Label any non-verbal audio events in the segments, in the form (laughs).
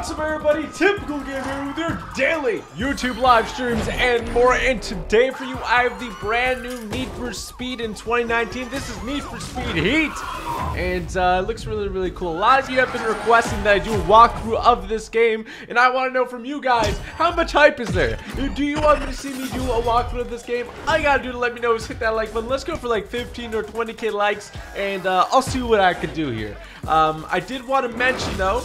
What's up everybody, Typical Gamer with your daily YouTube live streams and more and today for you I have the brand new Need for Speed in 2019. This is Need for Speed Heat and uh, it looks really really cool. A lot of you have been requesting that I do a walkthrough of this game and I want to know from you guys, how much hype is there? Do you want me to see me do a walkthrough of this game? All you gotta do to let me know is hit that like button. Let's go for like 15 or 20k likes and uh, I'll see what I can do here. Um, I did want to mention though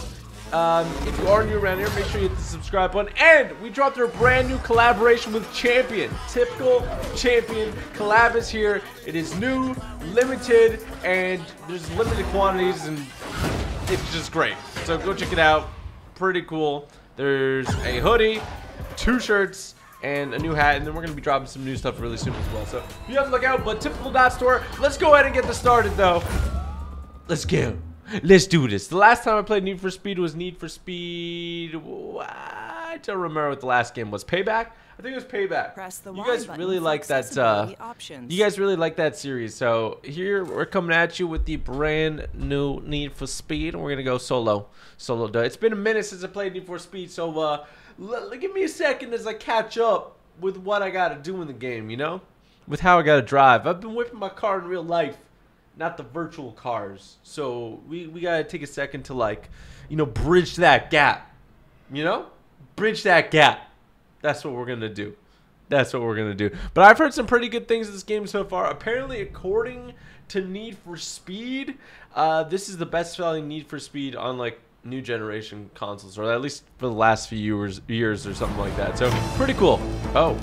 um, if you are new around here, make sure you hit the subscribe button. And we dropped our brand new collaboration with Champion. Typical Champion collab is here. It is new, limited, and there's limited quantities, and it's just great. So go check it out. Pretty cool. There's a hoodie, two shirts, and a new hat, and then we're going to be dropping some new stuff really soon as well. So you have to look out, but typical dot store. Let's go ahead and get this started, though. Let's go. Let's do this. The last time I played Need for Speed was Need for Speed. I don't remember what the last game was. Payback. I think it was Payback. Press the you guys really like that. Uh, options. you guys really like that series. So here we're coming at you with the brand new Need for Speed, and we're gonna go solo. Solo. It's been a minute since I played Need for Speed, so uh, give me a second as I catch up with what I gotta do in the game. You know, with how I gotta drive. I've been whipping my car in real life not the virtual cars. So we, we gotta take a second to like, you know, bridge that gap. You know? Bridge that gap. That's what we're gonna do. That's what we're gonna do. But I've heard some pretty good things of this game so far. Apparently, according to Need for Speed, uh, this is the best selling Need for Speed on like new generation consoles, or at least for the last few years, years or something like that. So pretty cool. Oh,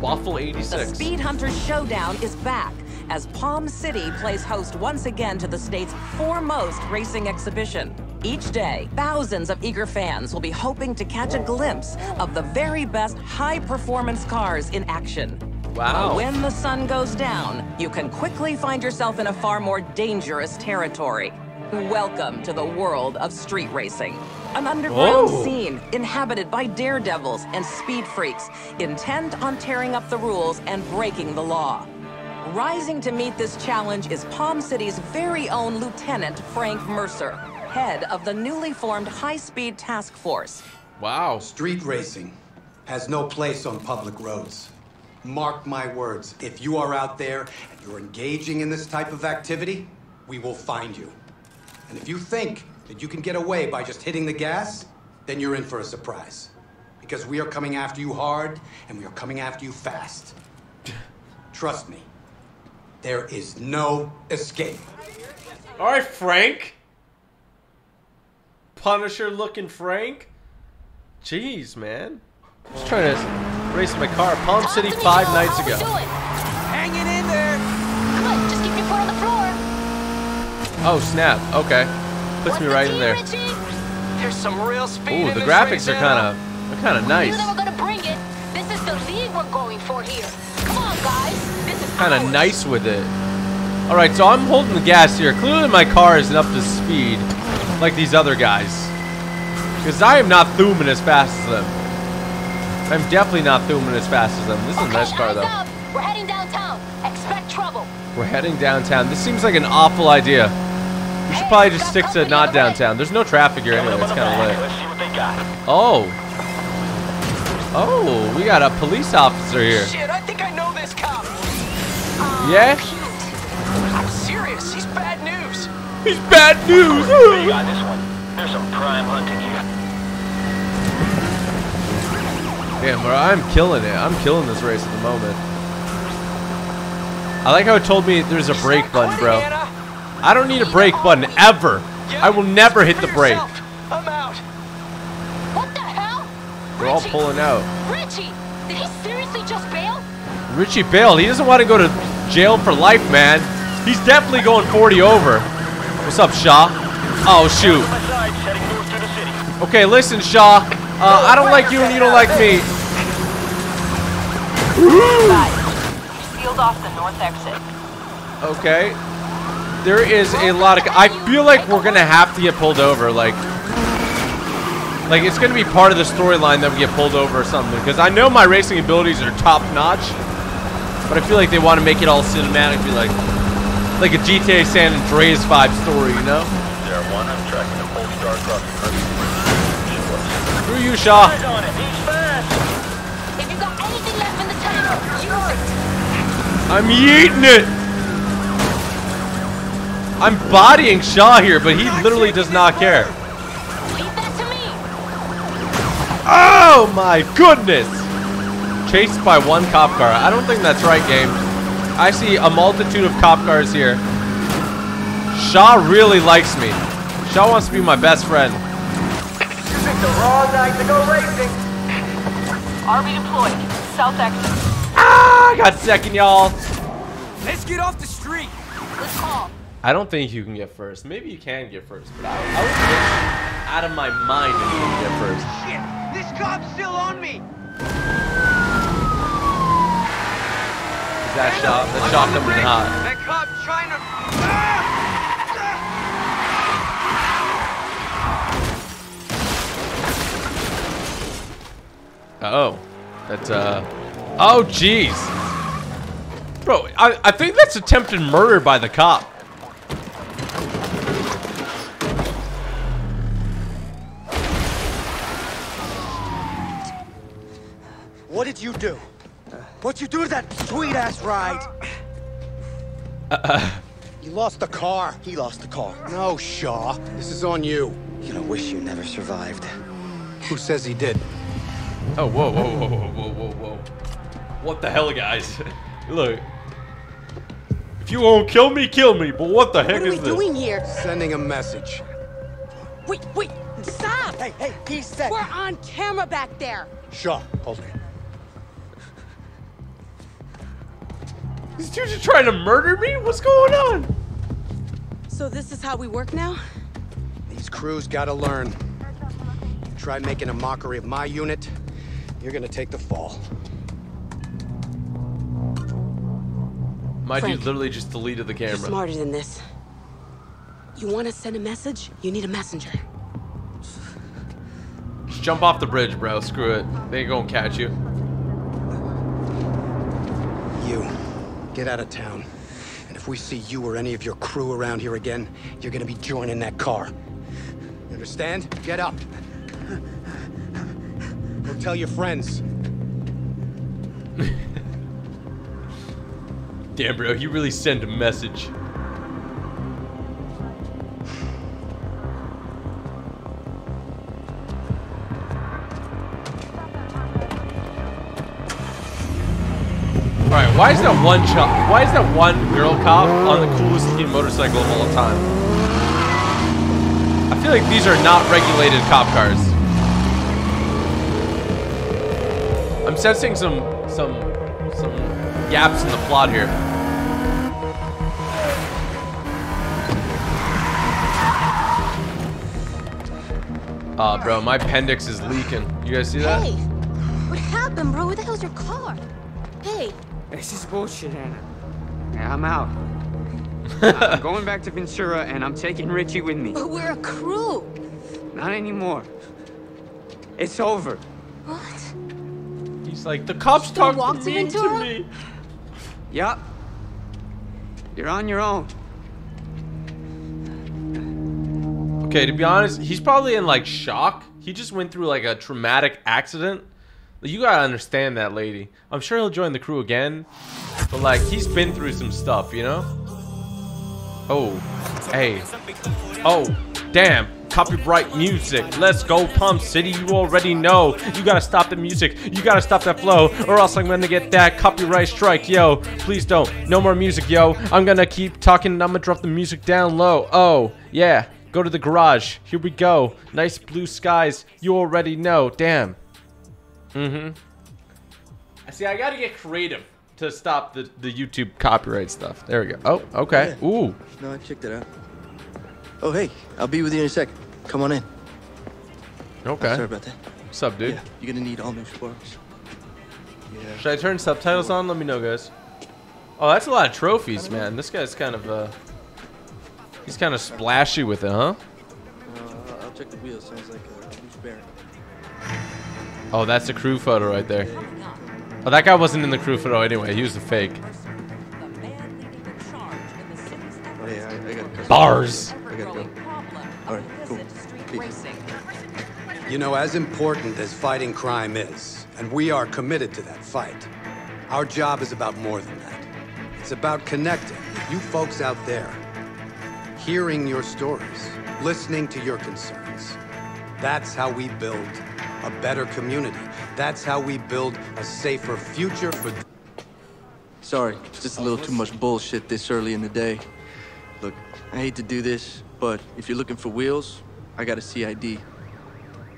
Waffle 86. The Speed Hunters Showdown is back as Palm City plays host once again to the state's foremost racing exhibition. Each day, thousands of eager fans will be hoping to catch a glimpse of the very best high-performance cars in action. Wow. But when the sun goes down, you can quickly find yourself in a far more dangerous territory. Welcome to the world of street racing. An underground Whoa. scene inhabited by daredevils and speed freaks intent on tearing up the rules and breaking the law. Rising to meet this challenge is Palm City's very own Lieutenant Frank Mercer, head of the newly formed High Speed Task Force. Wow. Street racing has no place on public roads. Mark my words, if you are out there and you're engaging in this type of activity, we will find you. And if you think that you can get away by just hitting the gas, then you're in for a surprise. Because we are coming after you hard, and we are coming after you fast. (laughs) Trust me, there is no escape. All right, Frank. Punisher looking Frank. Jeez, man. Just trying to race my car. Palm City five nights ago. Hanging in there. Good, just keep your foot on the floor. Oh, snap. Okay. Puts me right the in there. Richie? There's some real speed Ooh, in the this graphics race, are kind of, kind of nice. knew they were gonna bring it. This is the lead we're going for here. Kind of nice with it. All right, so I'm holding the gas here. Clearly, my car isn't up to speed like these other guys. Because I am not thumbing as fast as them. I'm definitely not thumbing as fast as them. This is a Okay, nice car, eyes though. up. We're heading downtown. Expect trouble. We're heading downtown. This seems like an awful idea. We should probably just stick to not downtown. There's no traffic here anyway. It's kind of lit. Let's see what they got. Oh. Oh, we got a police officer here. Shit, I think I know this cop. Yeah? I'm serious. He's bad news. He's bad news. Big on this one. There's some prime hunting here. Damn, bro, I'm killing it. I'm killing this race at the moment. I like how it told me there's a brake button, bro. I don't need a brake button ever. I will never hit the brake. I'm out. What the hell? They're all pulling out. Richie, did he seriously just bail? Richie bailed. He doesn't want to go to jail for life, man. He's definitely going 40 over. What's up, Shaw? Oh, shoot. Okay, listen, Shaw. Uh, I don't like you and you don't like me. Okay. There is a lot of. I feel like we're gonna have to get pulled over. Like, like it's gonna be part of the storyline that we get pulled over or something. Because I know my racing abilities are top notch, but I feel like they want to make it all cinematic, be like, like a GTA San Andreas vibe story, you know? There, one. I'm tracking a Polestar across the country. Screw you, Shaw. Eyes on it. He's fast. If you got anything left in the tank, use it. I'm eating it. I'm bodying Shaw here, but he literally does not care. Leave that to me. Oh my goodness! Chased by one cop car. I don't think that's right, game. I see a multitude of cop cars here. Shaw really likes me. Shaw wants to be my best friend. You picked the wrong night to go racing. RV deployed. South exit. Ah, I got second, y'all. Let's get off the street. Good call. I don't think you can get first. Maybe you can get first, but I, I would get out of my mind if you can get first. Shit, this cop's still on me. Is that shot? That shot coming in hot. That cop's trying to. Oh, that's uh. Oh, jeez. Bro, I, I think that's attempted murder by the cop. What did you do? What'd you do to that sweet ass ride? Uh, uh. You lost the car. He lost the car. No, Shaw. This is on you. You're gonna wish you never survived. Who says he did? Oh, whoa, whoa, whoa, whoa, whoa, whoa, whoa. What the hell, guys? (laughs) Look. If you won't kill me, kill me. But what the heck What are we doing here? Sending a message. Wait, wait, stop! Hey, hey, he said. We're on camera back there. Shaw, hold it. These dudes are trying to murder me? What's going on? So this is how we work now? These crews gotta learn. You try making a mockery of my unit, you're gonna take the fall. My Frank, dude literally just deleted the You're camera. smarter than this. You want to send a message? You need a messenger. Just jump off the bridge, bro. Screw it. They ain't gonna catch you. You, get out of town. And if we see you or any of your crew around here again, you're gonna be joining that car. You understand? Get up. Go tell your friends. (laughs) Damn, bro. He really sent a message. Why is that one chop? Why is that one girl cop on the coolest looking motorcycle of all time? I feel like these are not regulated cop cars. I'm sensing some some some gaps in the plot here. Uh, bro, my appendix is leaking. You guys see that? Hey, what happened, bro? Where the hell's your car? Hey, This is bullshit, Anna. Yeah, I'm out. (laughs) I'm going back to Ventura and I'm taking Richie with me. but we're a crew. Not anymore. It's over. What? He's like, the cops Still talk walk to, to mean to Ventura? me. Yup. You're on your own. Okay, to be honest, he's probably in like shock. He just went through like a traumatic accident. You gotta understand that, lady. I'm sure he'll join the crew again, but like he's been through some stuff, you know. Oh, hey, oh, damn. Copyright music. Let's go, Pump City. You already know. You gotta stop the music. You gotta stop that flow, or else I'm gonna get that copyright strike. Yo, please don't. No more music, yo. I'm gonna keep talking and I'm gonna drop the music down low. Oh, yeah. Go to the garage. Here we go. Nice blue skies. You already know. Damn. Mm-hmm. I see. I gotta get creative to stop the the YouTube copyright stuff. There we go. Oh, okay. Ooh. No, I checked it out. Oh, hey, I'll be with you in a second. Come on in. Okay. Sorry about that. What's up, dude? Yeah, you're gonna need all new sparks. Yeah. Should I turn subtitles on? Let me know, guys. Oh, that's a lot of trophies, man. This guy's kind of uh, he's kind of splashy with it, huh? Uh, I'll- I'll check the wheel. Sounds like a loose bearing. Oh, that's a crew photo right there. Oh, that guy wasn't in the crew photo anyway. He was a fake. Bars. You know, as important as fighting crime is, and we are committed to that fight, our job is about more than that. It's about connecting with you folks out there, hearing your stories, listening to your concerns. That's how we build a better community. That's how we build a safer future for. Sorry, just a little too much bullshit this early in the day. Look, I hate to do this, but if you're looking for wheels, I got a CID.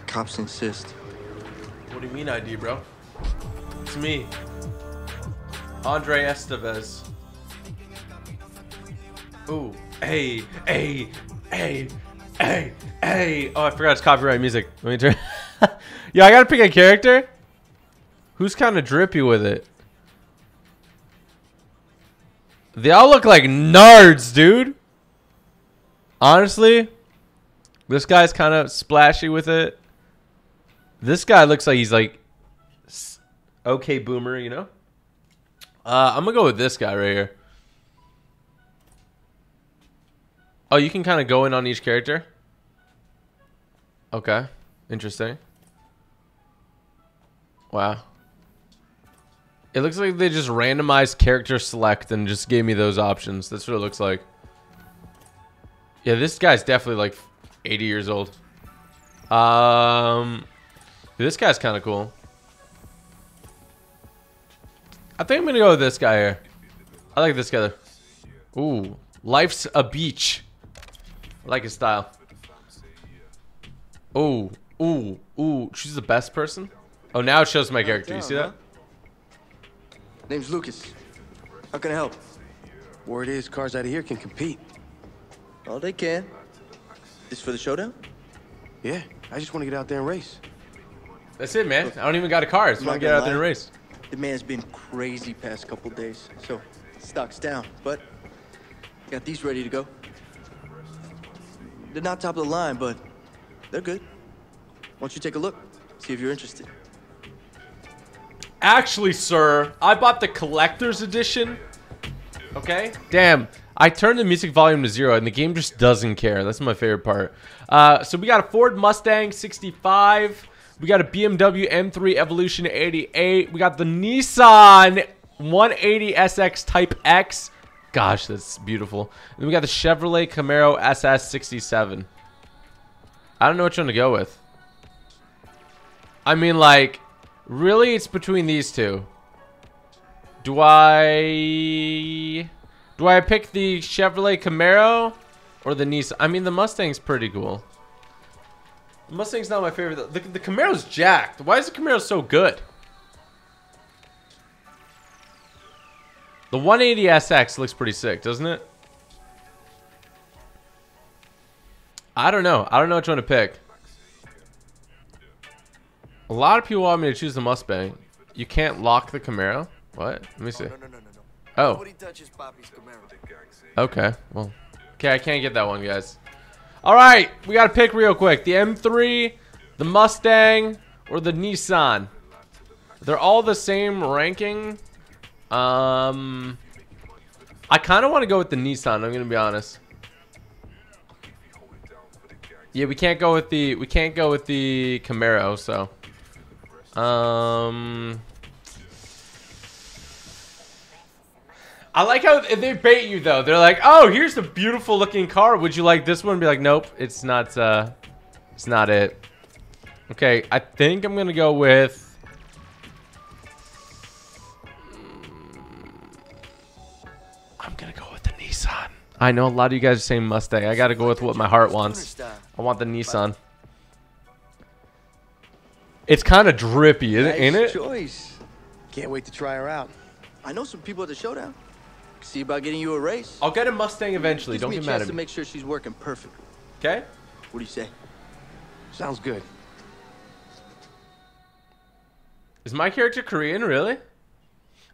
Cops insist. What do you mean ID, bro? It's me. Andre Estevez. Ooh. Hey, hey, hey, hey, hey. Oh, I forgot it's copyright music. Let me turn. (laughs) yeah, I gotta pick a character. Who's kind of drippy with it? They all look like nerds, dude. Honestly, this guy's kind of splashy with it. This guy looks like he's like okay boomer, you know? Uh, I'm gonna go with this guy right here. Oh, you can kind of go in on each character. Okay, interesting. Wow. It looks like they just randomized character select and just gave me those options. That's what it looks like. Yeah, this guy's definitely like 80 years old. Um, this guy's kind of cool. I think I'm gonna go with this guy here. I like this guy. Ooh, life's a beach. I like his style. Ooh, ooh, ooh. She's the best person. Oh, now it shows my character. You see that? Name's Lucas. How can I help? Word is cars out of here can compete. Oh, they can. This for the showdown? Yeah, I just want to get out there and race. That's it, man. I don't even got a car. I just I'm want to get gonna out there and race. The man's been crazy past couple days, so stock's down. But got these ready to go. They're not top of the line, but they're good. Why don't you take a look? See if you're interested. Actually, sir, I bought the collector's edition. Okay? Damn. I turned the music volume to zero and the game just doesn't care. That's my favorite part. Uh, so we got a Ford Mustang 65. We got a BMW M3 Evolution 88. We got the Nissan 180 SX Type X. Gosh, that's beautiful. Then we got the Chevrolet Camaro SS 67. I don't know which one to go with. I mean, like, really, it's between these two. Do I... Do I pick the Chevrolet Camaro or the Nissan? I mean, the Mustang's pretty cool. The Mustang's not my favorite. The, the Camaro's jacked. Why is the Camaro so good? The 180SX looks pretty sick, doesn't it? I don't know. I don't know which one to pick. A lot of people want me to choose the Mustang. You can't lock the Camaro? What? Let me see. Oh. Poppy's Camaro. Okay. Well, okay, I can't get that one, guys. All right, we got to pick real quick. The M3, the Mustang, or the Nissan. They're all the same ranking. Um, I kind of want to go with the Nissan. I'm gonna be honest. Yeah, we can't go with the we can't go with the Camaro. So, um, I like how they bait you though. They're like, "Oh, here's a beautiful looking car. Would you like this one?" Be like, "Nope, it's not. Uh, it's not it." Okay, I think I'm gonna go with. I'm gonna go with the Nissan. I know a lot of you guys are saying Mustang. I gotta go with what my heart wants. I want the Nissan. It's kind of drippy, isn't, ain't Nice it? choice. Can't wait to try her out. I know some people at the showdown. See about getting you a race. I'll get a Mustang eventually. Gives Don't me get a mad chance at to me. make sure she's working perfect. Okay. What do you say? Sounds good. Is my character Korean, really?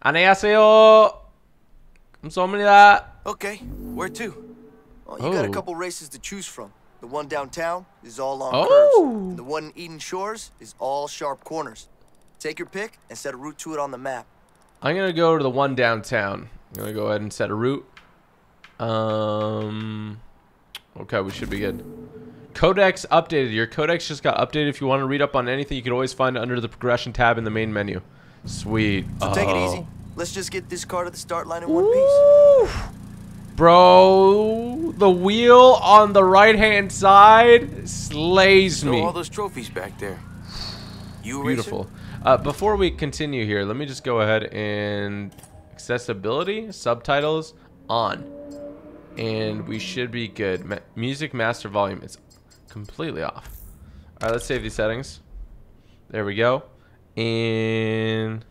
안녕하세요. 감사합니다. Okay, where to? Well, you got a Oh. couple races to choose from. The one downtown is all long Oh. curves. And the one in Eden Shores is all sharp corners. Take your pick and set a route to it on the map. I'm gonna go to the one downtown. I'm gonna go ahead and set a route. Um. Okay, we should be good. Codex updated. Your codex just got updated. If you want to read up on anything, you can always find it under the progression tab in the main menu. Sweet. So take it Oh. easy. Let's just get this car to the start line in one piece. Bro, the wheel on the right hand side slays So me. all those trophies back there. You? Beautiful. Uh, before we continue here, let me just go ahead and accessibility, subtitles on. And we should be good. Ma music master volume is completely off. All right, let's save these settings. There we go. And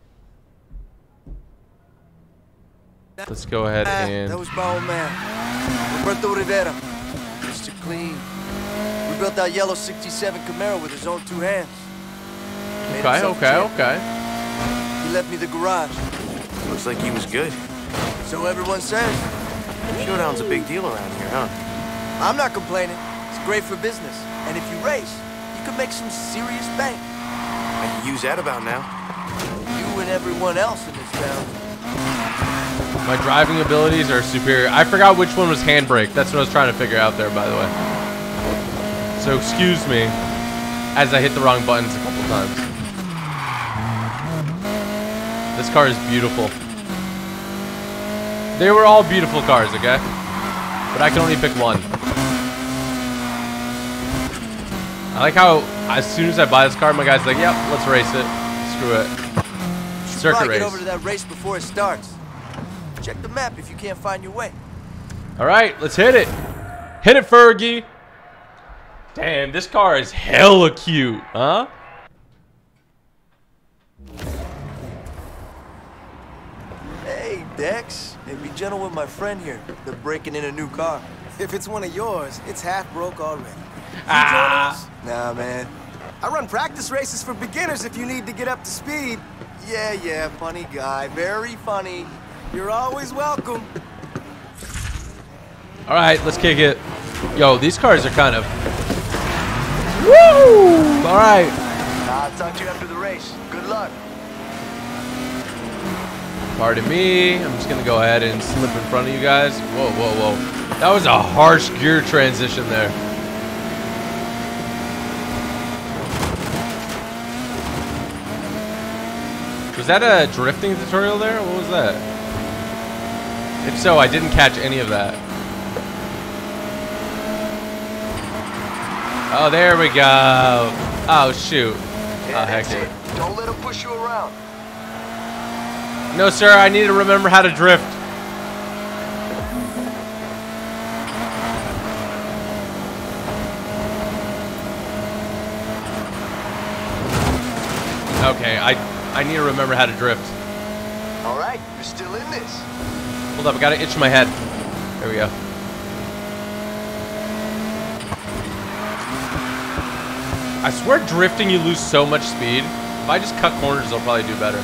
let's go ahead Ah, and that was my old man, Roberto Rivera. Mr. Clean. We built that yellow 67 Camaro with his own two hands. Made Okay, okay, champ. okay. He left me the garage. Looks like he was good. So everyone says. Showdown's a big deal around here, huh? I'm not complaining. It's great for business. And if you race, you can make some serious bank. I can use that about now. You and everyone else in this town. My driving abilities are superior. I forgot which one was handbrake. That's what I was trying to figure out there, by the way. So excuse me as I hit the wrong buttons a couple times. This car is beautiful. They were all beautiful cars, okay? But I can only pick one. I like how as soon as I buy this car, my guy's like, yep, let's race it. Screw it. Circuit race. get over to that race before it starts. Check the map if you can't find your way. All right, let's hit it. Hit it, Fergie. Damn, this car is hella cute, huh? Hey, Dex. Hey, be gentle with my friend here. They're breaking in a new car. If it's one of yours, it's half broke already. Ah. Nah, man. I run practice races for beginners if you need to get up to speed. Yeah, yeah, funny guy. Very funny. You're always welcome. All right, let's kick it. Yo, these cars are kind of. Woo! All right. I'll talk to you after the race. Good luck. Pardon me. I'm just gonna go ahead and slip in front of you guys. Whoa, whoa, whoa. That was a harsh gear transition there. Was that a drifting tutorial there? What was that? If so, I didn't catch any of that. Oh, there we go. Oh, shoot. Oh, heck yeah. Don't let him push you around. No, sir, I need to remember how to drift. Okay, I I need to remember how to drift. All right, you're still in this. Hold up, I gotta itch my head. There we go. I swear drifting you lose so much speed. If I just cut corners, I'll probably do better.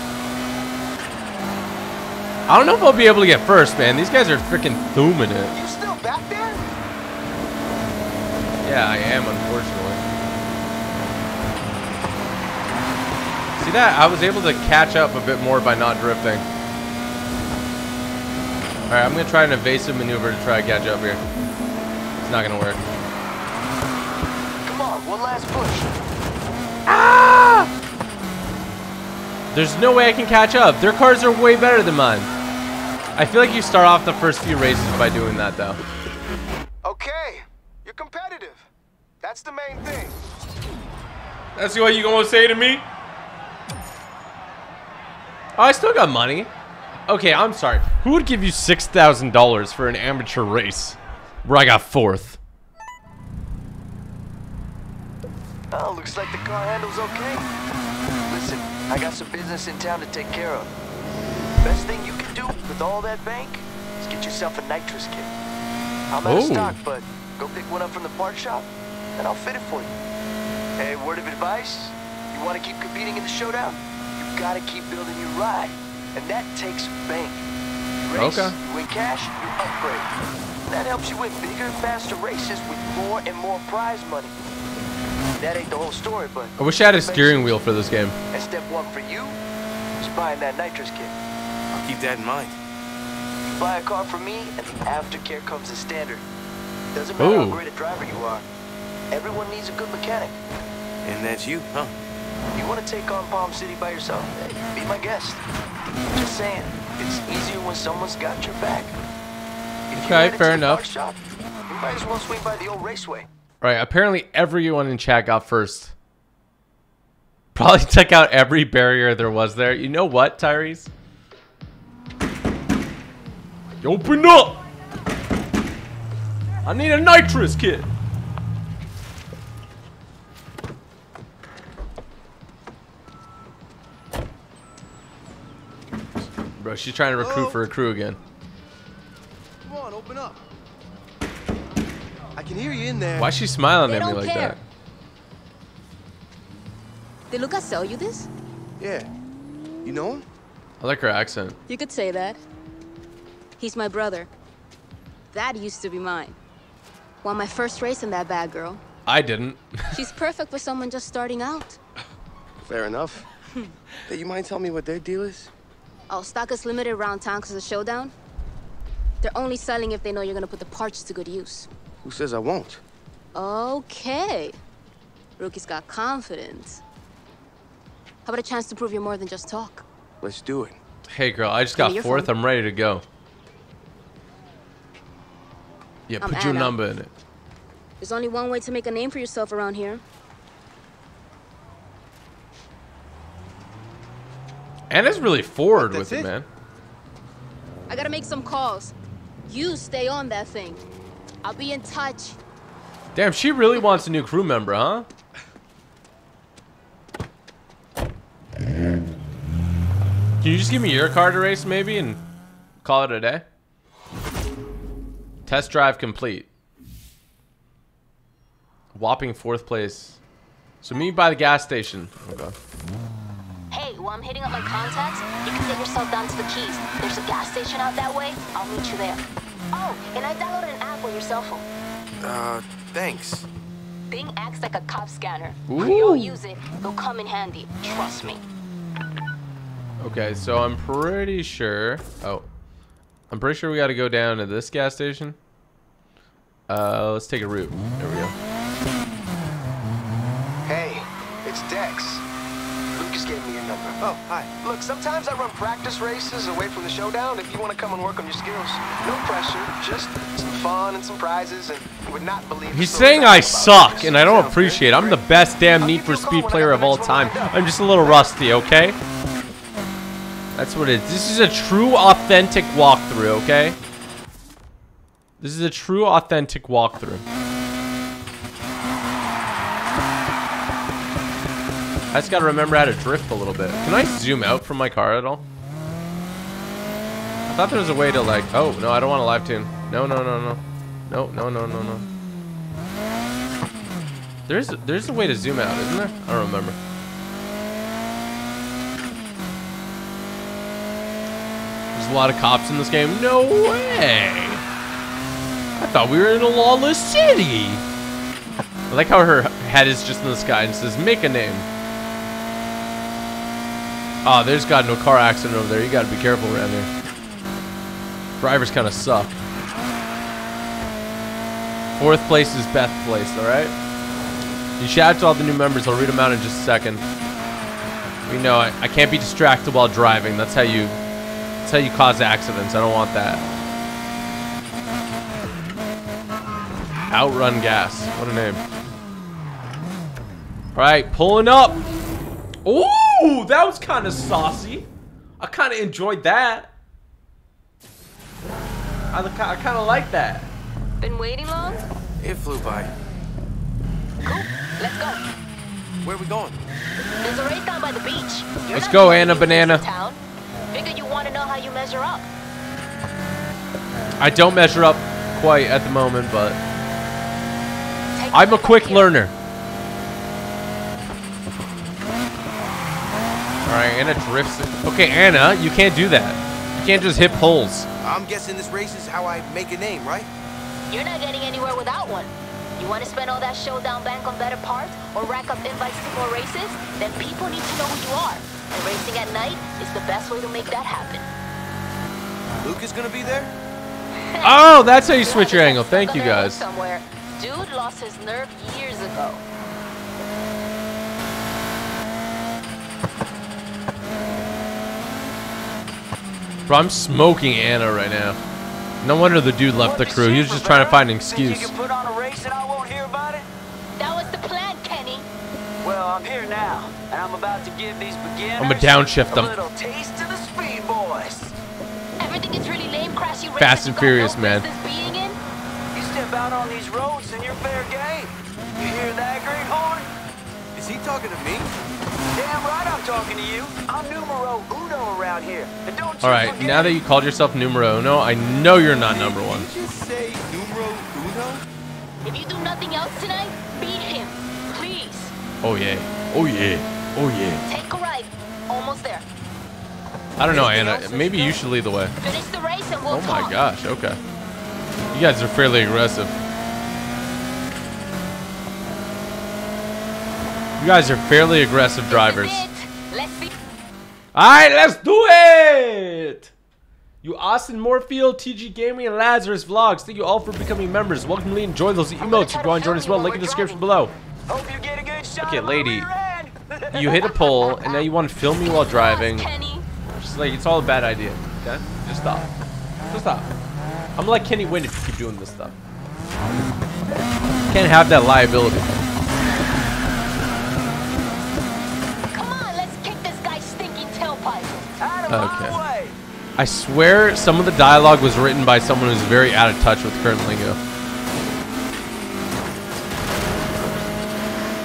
I don't know if I'll be able to get first, man. These guys are freaking thooming it. You still back there? Yeah, I am, unfortunately. See that? I was able to catch up a bit more by not drifting. Alright, I'm going to try an evasive maneuver to try to catch up here. It's not going to work. Come on, one last push. Ah! There's no way I can catch up. Their cars are way better than mine. I feel like you start off the first few races by doing that, though. Okay, you're competitive. That's the main thing. That's what you gonna say to me? Oh, I still got money. Okay, I'm sorry. Who would give you $6,000 for an amateur race where I got fourth? Oh, looks like the car handles okay. Listen, I got some business in town to take care of. Best thing you can do with all that bank is get yourself a nitrous kit. I'm out of Oh. stock, but go pick one up from the part shop, and I'll fit it for you. Hey, word of advice, you want to keep competing in the showdown? You gotta keep building your ride, and that takes bank. You race, Okay. you win cash, you upgrade. That helps you win bigger, and faster races with more and more prize money. That ain't the whole story, but I wish I had a steering wheel for this game. and step one for you is buying that nitrous kit. I'll keep that in mind. You buy a car from me, and the aftercare comes as standard. Doesn't matter Ooh. how great a driver you are. Everyone needs a good mechanic. And that's you, huh? You want to take on Palm City by yourself? Be my guest. Just saying, it's easier when someone's got your back. If Okay, fair enough. Shop, you might as well swing by the old raceway. Right, apparently everyone in chat got first. Probably (laughs) took out every barrier there was there. You know what, Tyrese? Open up! I need a nitrous kit. Bro, she's trying to recruit for a crew again. Come on, open up. I can hear you in there. Why is she smiling They at me like care. that? Did Lucas sell you this? Yeah. You know him? I like her accent. You could say that. He's my brother. That used to be mine. Won my first race in that bad girl. I didn't. (laughs) She's perfect for someone just starting out. Fair enough. (laughs) hey, you mind telling me what their deal is? Oh, stock is limited around town because of showdown. They're only selling if they know you're gonna put the parts to good use. Who says I won't? Okay. Rookie's got confidence. How about a chance to prove you're more than just talk? Let's do it. Hey girl, I just Give got fourth. phone. I'm ready to go. Yeah, I'm put your number in it. There's only one way to make a name for yourself around here. Anna's really forward with it, it? man. I gotta make some calls. You stay on that thing. I'll be in touch. Damn, she really wants a new crew member, huh? Can you just give me your car to race, maybe, and call it a day? Test drive complete. Whopping fourth place. So meet by the gas station. Oh, okay. Hey, while I'm hitting up my contacts, you can get yourself down to the Keys. There's a gas station out that way. I'll meet you there. Oh, and I downloaded an app on your cell phone. Uh, thanks. Bing acts like a cop scanner. Ooh. If you don't use it, it'll come in handy. Trust me. Okay, so I'm pretty sure. Oh, I'm pretty sure we got to go down to this gas station. Uh, let's take a route. There we go. Hey, it's Dex. Lucas gave me your number. Oh, hi. Look, sometimes I run practice races away from the showdown if you want to come and work on your skills. No pressure, just some fun and some prizes, and you would not believe... He's saying I suck, and I don't appreciate. it. I'm the best damn Need for you a call Speed player of all time. I'm just a little rusty, okay? That's what it is. This is a true, authentic walkthrough, okay? This is a true, authentic walkthrough. I just gotta remember how to drift a little bit. Can I zoom out from my car at all? I thought there was a way to like, oh, no, I don't want a live tune. No, no, no, no. No, no, no, no, no. There's there's a way to zoom out, isn't there? I don't remember. There's a lot of cops in this game. No way! I thought we were in a lawless city. I like how her head is just in the sky and says, "Make a name." Oh, there's got no car accident over there. You got to be careful around here. Drivers kind of suck. Fourth place is Beth place, all right? You shout out to all the new members. I'll read them out in just a second. You know, I, I can't be distracted while driving. That's how you that's how you cause accidents. I don't want that. Outrun gas. What a name. All right, pulling up. Ooh, that was kind of saucy. I kind of enjoyed that. I, I kind of like that. Been waiting long? It flew by. Cool. Let's go. Where are we going? There's a race down by the beach. You're Let's go, Anna Banana. Town. Figure you want to know how you measure up. I don't measure up quite at the moment, but Take I'm a quick here. learner. All right, Anna drifts. it. Okay, Anna, you can't do that. You can't just hit holes. I'm guessing this race is how I make a name, right? You're not getting anywhere without one. You want to spend all that showdown bank on better parts or rack up invites to more races? Then people need to know who you are. And racing at night is the best way to make that happen. Luke is gonna be there? (laughs) Oh, that's how you switch your angle. Thank you, on their own guys. Somewhere. Dude lost his nerve years ago. Bro, I'm smoking Anna right now. No wonder the dude left the crew. He was just trying to find an excuse. put on a race and I won't hear about it? That was the plan, Kenny. Well, I'm here now, and I'm about to give these beginners I'm gonna downshift a them. little taste of the speed boys. Everything is really lame, Crash. You Fast and Furious, man. being in. You step out on these roads and you're fair game. You hear that, Greenhorn? Is he talking to me? Damn right I'm talking to you. I'm numero uno around here. And don't you All right, now that you called yourself numero uno, I know you're not number one. Just say numero uno? If you do nothing else tonight, beat him, please. Oh yeah. Oh yeah. Oh yeah. Take a ride. Almost there. I don't know, Anna. Maybe you should lead the way. Finish the race and we'll Oh my talk. gosh. Okay. You guys are fairly aggressive. You guys are fairly aggressive drivers. All right, let's do it. You Austin Moorfield, TG Gaming, and Lazarus Vlogs. Thank you all for becoming members. Welcome to enjoy those emotes. You go and join us well. Link in the description below. Hope you get a good shot Okay, lady. (laughs) You hit a pole, and now you want to film me while driving. Just like it's all a bad idea. Okay, just stop. Just stop. I'm gonna let Kenny win if you keep doing this stuff. Can't have that liability. Okay. I swear some of the dialogue was written by someone who's very out of touch with current lingo.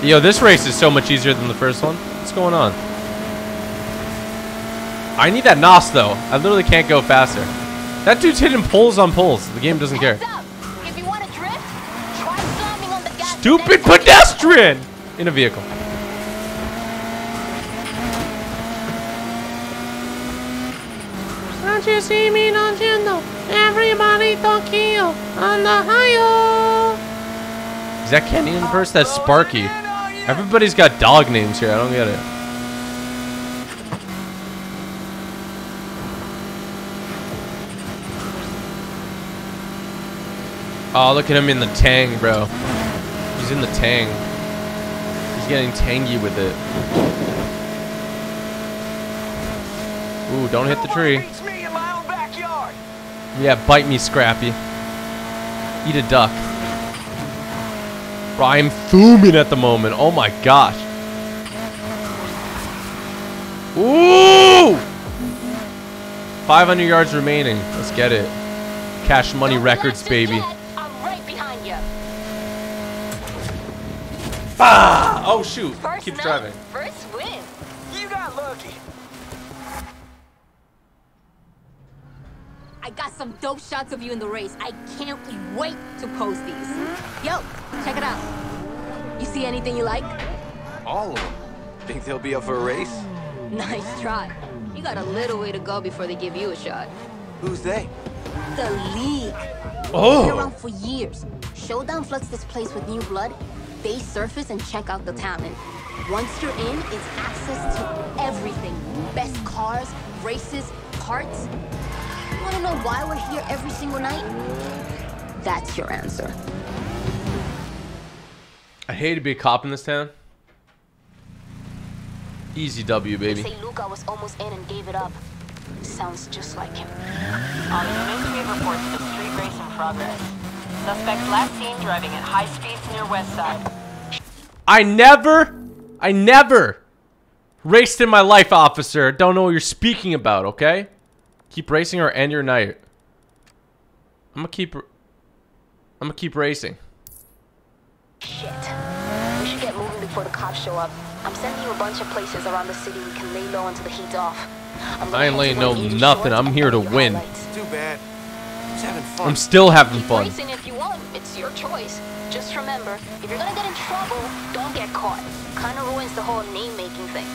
Yo, this race is so much easier than the first one. What's going on? I need that NOS though. I literally can't go faster. That dude's hitting poles on poles. The game doesn't care. If you want to drift, try slamming on the gas. Stupid pedestrian in a vehicle. Don't you see me, don't you know? Everybody Tokyo on the high Is that Kenny in first? That's Sparky. Everybody's got dog names here. I don't get it. Oh, look at him in the tang, bro. He's in the tang. He's getting tangy with it. Ooh, don't hit the tree. Yeah, bite me, Scrappy. Eat a duck. Bro, I am fuming at the moment. Oh my gosh. Ooh! 500 yards remaining. Let's get it. Cash Money Records, baby. I'm right behind you. Ah! Oh shoot. First Keep night, driving. First win. You got lucky. I got some dope shots of you in the race. I can't wait to post these. Yo, check it out. You see anything you like? All of them. Think they'll be up for a race? (laughs) Nice try. You got a little way to go before they give you a shot. Who's they? The League. Oh. Been around for years. Showdown floods this place with new blood. They surface and check out the talent. Once you're in, it's access to everything. Best cars, races, parts. Wanna know why we're here every single night? That's your answer. I hate to be a cop in this town. Easy W, baby. They say Luca was almost in and gave it up. Sounds just like him. On the news, reports of street race in progress. Suspect last seen driving at high speeds near West Side. I never, I never raced in my life, officer. Don't know what you're speaking about, okay? Keep racing or end your night. I'm gonna keep, I'm gonna keep racing. Shit. We should get moving before the cops show up. I'm sending you a bunch of places around the city we can lay low until the heat's off. I'm I ain't laying no nothing. I'm here to win. Too bad. Fun. I'm still having fun. Racing if you want. It's your choice. Just remember, if you're gonna get in trouble, don't get caught. Kinda ruins the whole name-making thing.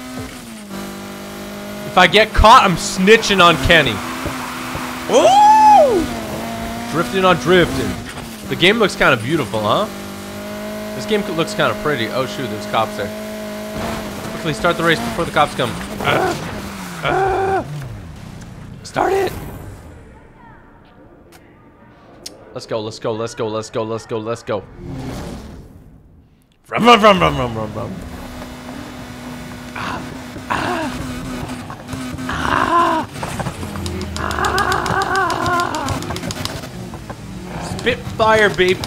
If I get caught, I'm snitching on Kenny. Ooh! Drifting on drifting. The game looks kind of beautiful, huh? This game looks kind of pretty. Oh shoot, there's cops there. Quickly start the race before the cops come. Ah! Ah! Start it. Let's go, let's go, let's go, let's go, let's go, let's go. Rum, rum, rum, rum, rum, rum, rum. Spitfire, babe.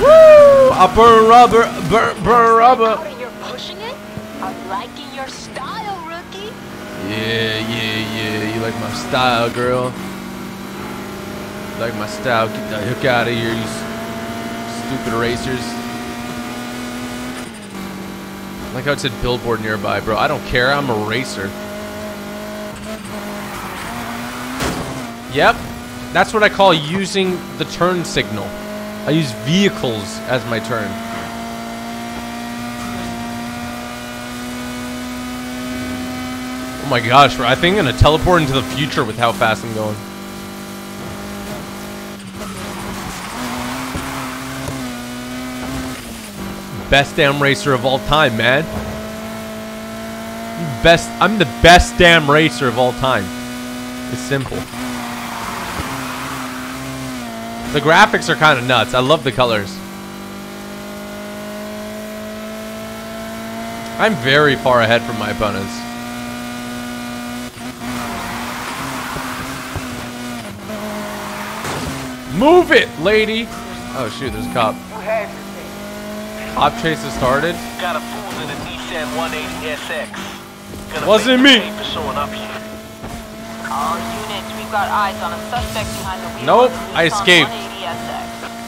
Woo! I burn rubber, burn, burn rubber. You're pushing it? I'm liking your style, rookie. Yeah, yeah, yeah. You like my style, girl. You like my style. Get the heck out of here, you stupid racers. Like how it said billboard nearby, bro. I don't care. I'm a racer. Yep. That's what I call using the turn signal. I use vehicles as my turn. Oh my gosh, bro. I think I'm gonna teleport into the future with how fast I'm going. Best damn racer of all time, man. Best I'm the best damn racer of all time. It's simple. The graphics are kind of nuts. I love the colors. I'm very far ahead from my opponents. Move it, lady! Oh shoot, there's a cop. Cop chase has started. Got a fool in a Nissan 180SX. Gonna Wasn't me. the pay for showing up. All units, we've got eyes on a suspect behind the wheel Nope, I escaped.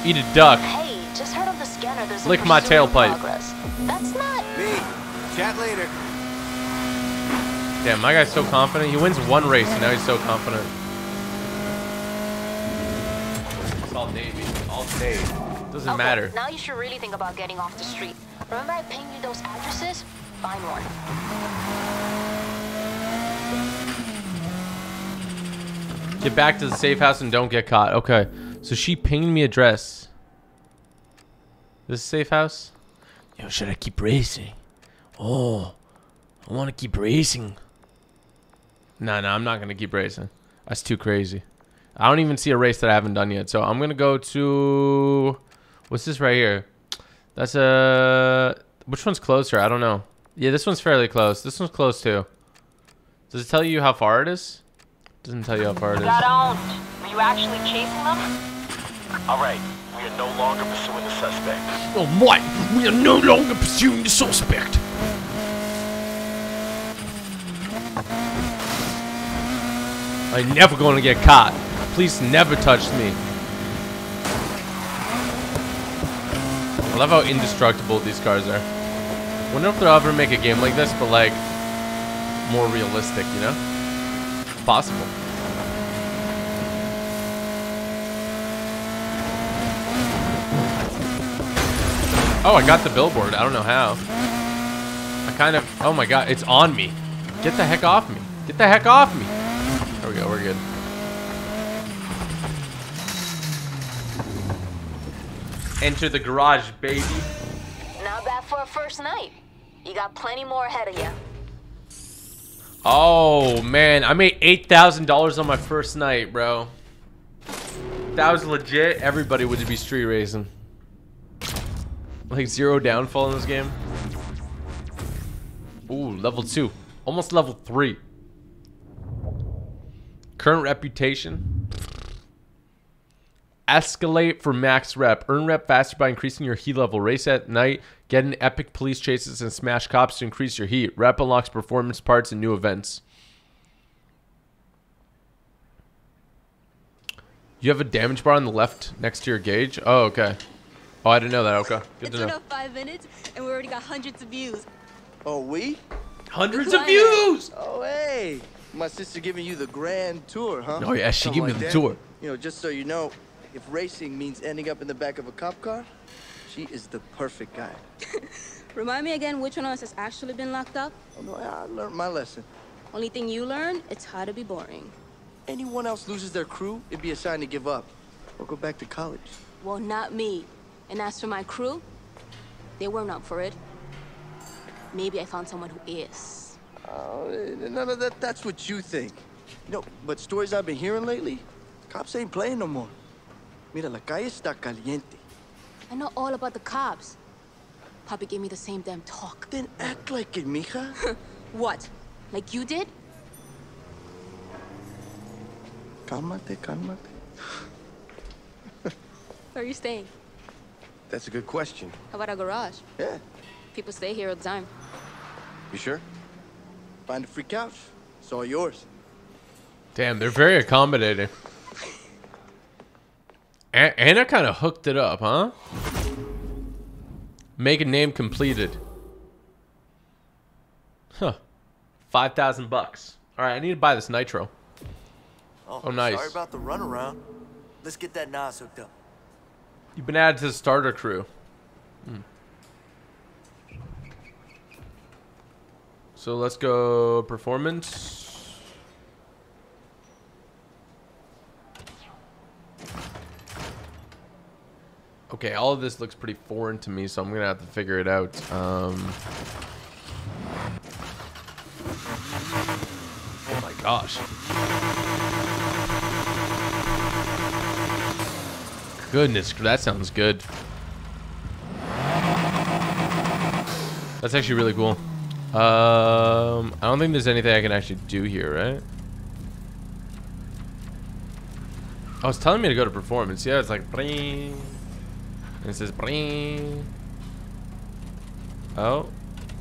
Eat a duck. Hey, just heard on the scanner there's a Lick my tailpipe. progress. That's not Me. Chat later. Damn, my guy's so confident. He wins one race and now he's so confident. It's all day. All day. Doesn't Okay, matter. Now you should really think about getting off the street. Remember I pinged you those addresses? Find one. Get back to the safe house and don't get caught. Okay. So she pinged me a address. This is safe house? Yo, should I keep racing? Oh, I want to keep racing. Nah, nah, I'm not going to keep racing. That's too crazy. I don't even see a race that I haven't done yet. So I'm going to go to... What's this right here? That's a... Which one's closer? I don't know. Yeah, this one's fairly close. This one's close too. Does it tell you how far it is? Doesn't tell you how far it is. Got owned. Were you actually chasing them? All right, we are no longer pursuing the suspect. Oh, what? We are no longer pursuing the suspect. I'm never going to get caught. Please never touch me. I love how indestructible these cars are. Wonder if they'll ever make a game like this, but like more realistic, you know? Possible. Oh, I got the billboard. I don't know how. I kind of... Oh my god, it's on me. Get the heck off me. Get the heck off me. There we go, we're good. Enter the garage, baby. Not bad for a first night. You got plenty more ahead of you. Oh, man. I made $8,000 on my first night, bro. If that was legit, everybody would be street racing. Like zero downfall in this game. Ooh, level two. Almost level three. Current reputation. Escalate for max rep. Earn rep faster by increasing your heat level. Race at night. Get in epic police chases and smash cops to increase your heat. Rep unlocks performance parts and new events. You have a damage bar on the left next to your gauge? Oh, okay. Oh, I didn't know that. Okay. Good It's to been know. up five minutes, and we already got hundreds of views. Oh, we? Hundreds of views! Oh, hey. My sister giving you the grand tour, huh? Oh, yeah, she Something gave me like the that. tour. You know, just so you know, if racing means ending up in the back of a cop car, she is the perfect guy. (laughs) Remind me again which one of us has actually been locked up? Oh, no, I learned my lesson. Only thing you learn, it's how to be boring. Anyone else loses their crew, it'd be a sign to give up or go back to college. Well, not me. And as for my crew, they weren't up for it. Maybe I found someone who is. Oh, eh, none of that. That's what you think. You know, but stories I've been hearing lately, cops ain't playing no more. Mira, la calle está caliente. I know all about the cops. Poppy gave me the same damn talk. Then act like it, mija. (laughs) what? Like you did? Cálmate, cálmate. (laughs) Where are you staying? That's a good question. How about a garage? Yeah. People stay here all the time. You sure? Find a free couch. It's all yours. Damn, they're very accommodating. A- Ana kind of hooked it up, huh? Make a name completed. Huh. 5,000 bucks. All right, I need to buy this nitro. Oh, Oh, nice. Sorry about the runaround. Let's get that NOS hooked up. You've been added to the starter crew. Hmm. So let's go performance. Okay, all of this looks pretty foreign to me, so I'm gonna have to figure it out. Um, oh my gosh. Goodness, that sounds good. That's actually really cool. Um, I don't think there's anything I can actually do here, right? Oh, it's telling me to go to performance. Yeah, it's like bring. And it says bring. Oh.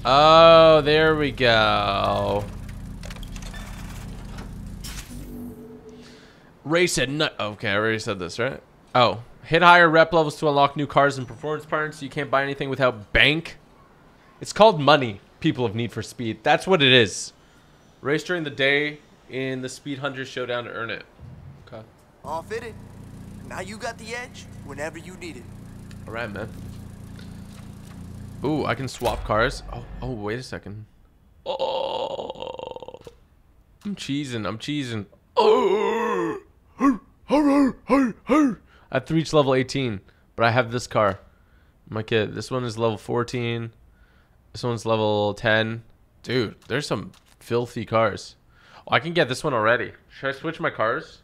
Oh, there we go. Race at night. Okay, I already said this, right? Oh. Hit higher rep levels to unlock new cars and performance parts. So You can't buy anything without bank. It's called money, people of Need for Speed. That's what it is. Race during the day in the Speedhunter Showdown to earn it. Okay. All fitted. Now you got the edge whenever you need it. All right, man. Ooh, I can swap cars. Oh, oh, wait a second. Oh, I'm cheesing. I'm cheesing. Oh, I have to reach level 18, but I have this car. My kid. This one is level 14. This one's level 10. Dude, there's some filthy cars. Oh, I can get this one already. Should I switch my cars?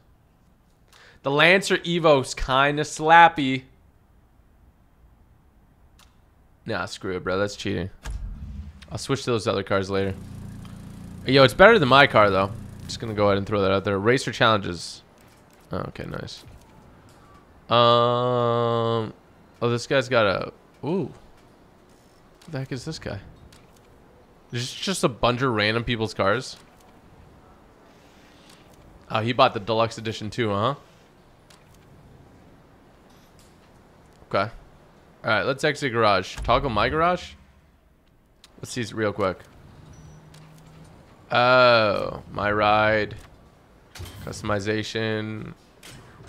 The Lancer Evo's kind of slappy. Nah, screw it, bro. That's cheating. I'll switch to those other cars later. Yo, it's better than my car, though. Just gonna go ahead and throw that out there. Racer challenges. Oh, okay, nice. Um. Oh, this guy's got a. Ooh. What the heck is this guy? There's just a bunch of random people's cars. Oh, he bought the deluxe edition too, huh? Okay. Alright, let's exit garage. Toggle my garage? Let's see it real quick. Oh, my ride. Customization.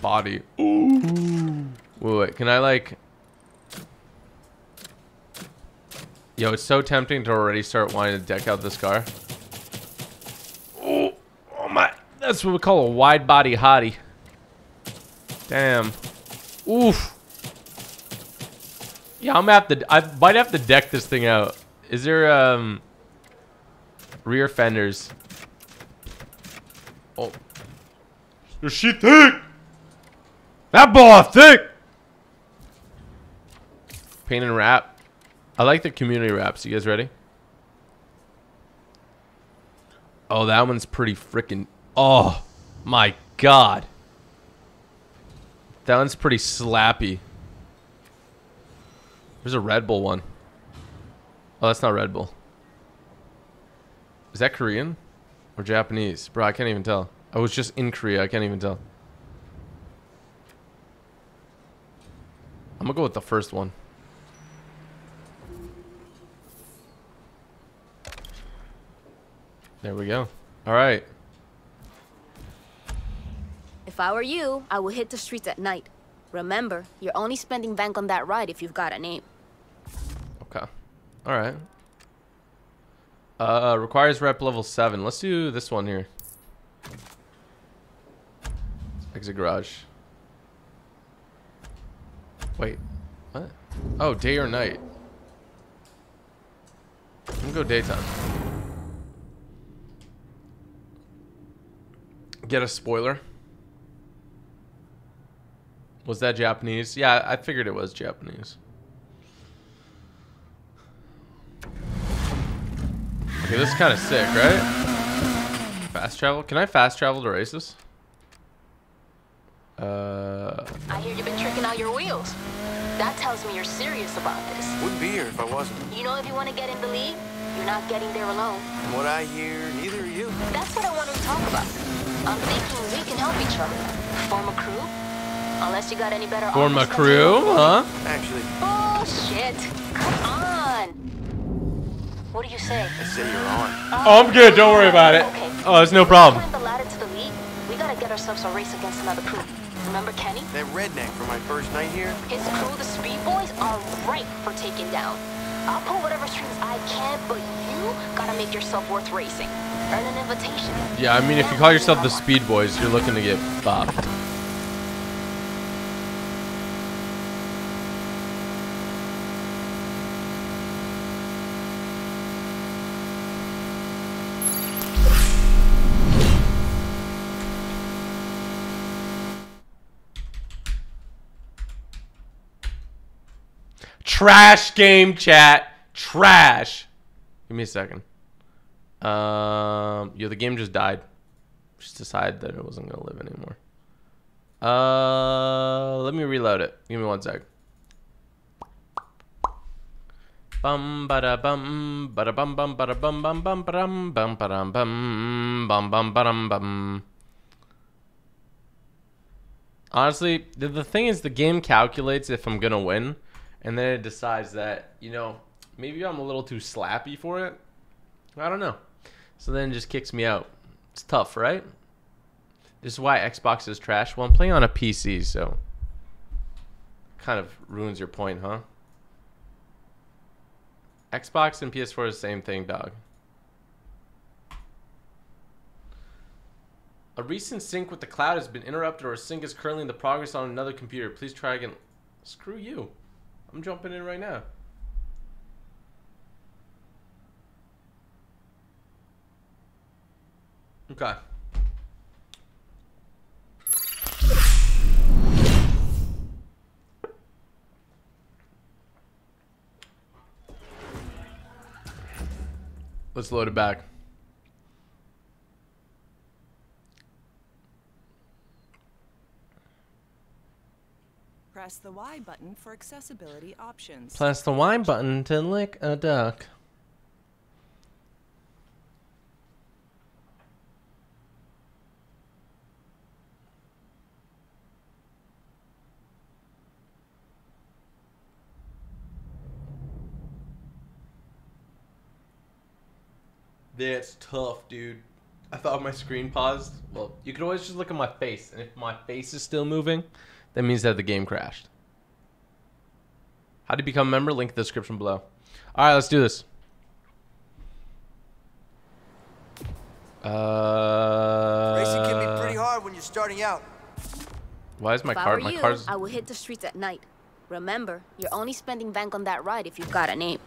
Body. Ooh. Wait, wait, can I like... Yo, it's so tempting to already start wanting to deck out this car. Oh, oh my. That's what we call a wide body hottie. Damn. Oof. Yeah, I'm gonna have to. I might have to deck this thing out. Is there um rear fenders? Oh, is she thick? That ball thick. Paint and wrap. I like the community wraps. You guys ready? Oh, that one's pretty freaking. Oh my god. That one's pretty slappy. There's a Red Bull one. Oh, that's not Red Bull. Is that Korean or Japanese? Bro, I can't even tell. Oh, I was just in Korea. I can't even tell. I'm gonna go with the first one. There we go. All right. If I were you, I would hit the streets at night. Remember, you're only spending bank on that ride if you've got a name. Okay. All right. Uh, requires rep level 7. Let's do this one here. Exit garage. Wait. What? Oh, day or night. I'm gonna go daytime. Get a spoiler. Was that Japanese? Yeah, I figured it was Japanese. Okay, this is kind of sick, right? Fast travel? Can I fast travel to races? Uh, I hear you've been tricking out your wheels. That tells me you're serious about this. Wouldn't be here if I wasn't. You know if you want to get in the league, you're not getting there alone. From what I hear, neither are you. That's what I wanted to talk about. I'm thinking we can help each other. Form a crew? Unless you got any better form a crew, huh? Actually, Bullshit. Come on. What do you say? I say you're on. Oh, I'm good. Don't worry about it. Okay. Oh, it's no If we problem. climb the ladder to the league, we gotta get ourselves a race against another crew. Remember Kenny? That redneck from my first night here? His crew, the Speed Boys, are ripe for taking down. I'll pull whatever strings I can, but you gotta make yourself worth racing. Earn an invitation. Yeah, I mean, if you call yourself the Speed Boys, you're looking to get bopped. Trash game chat. Trash. Give me a second. Um, yeah, the game just died. Just decided that it wasn't gonna live anymore. Uh, let me reload it. Give me one sec. Bum bada bum bada bum bum bada bum bum bum bum bum bum bum bum bum bum bum. Honestly, the, the thing is, the game calculates if I'm gonna win, and then it decides that you know maybe I'm a little too slappy for it. I don't know. So then it just kicks me out. It's tough, right? This is why Xbox is trash. Well, I'm playing on a PC, so kind of ruins your point, huh? Xbox and PS4 is the same thing, dog. A recent sync with the cloud has been interrupted or a sync is currently in the progress on another computer. Please try again. Screw you. I'm jumping in right now. Okay. Let's load it back. Press the Y button for accessibility options. Press the Y button to lick a duck. That's tough, dude. I thought my screen paused. Well, you could always just look at my face, and if my face is still moving, that means that the game crashed. How to become a member? Link in the description below. All right, let's do this. Racing can Uh, be pretty hard when you're starting out. why is my if I car? were My you, car's. I will hit the streets at night. Remember, you're only spending bank on that ride if you've got a name.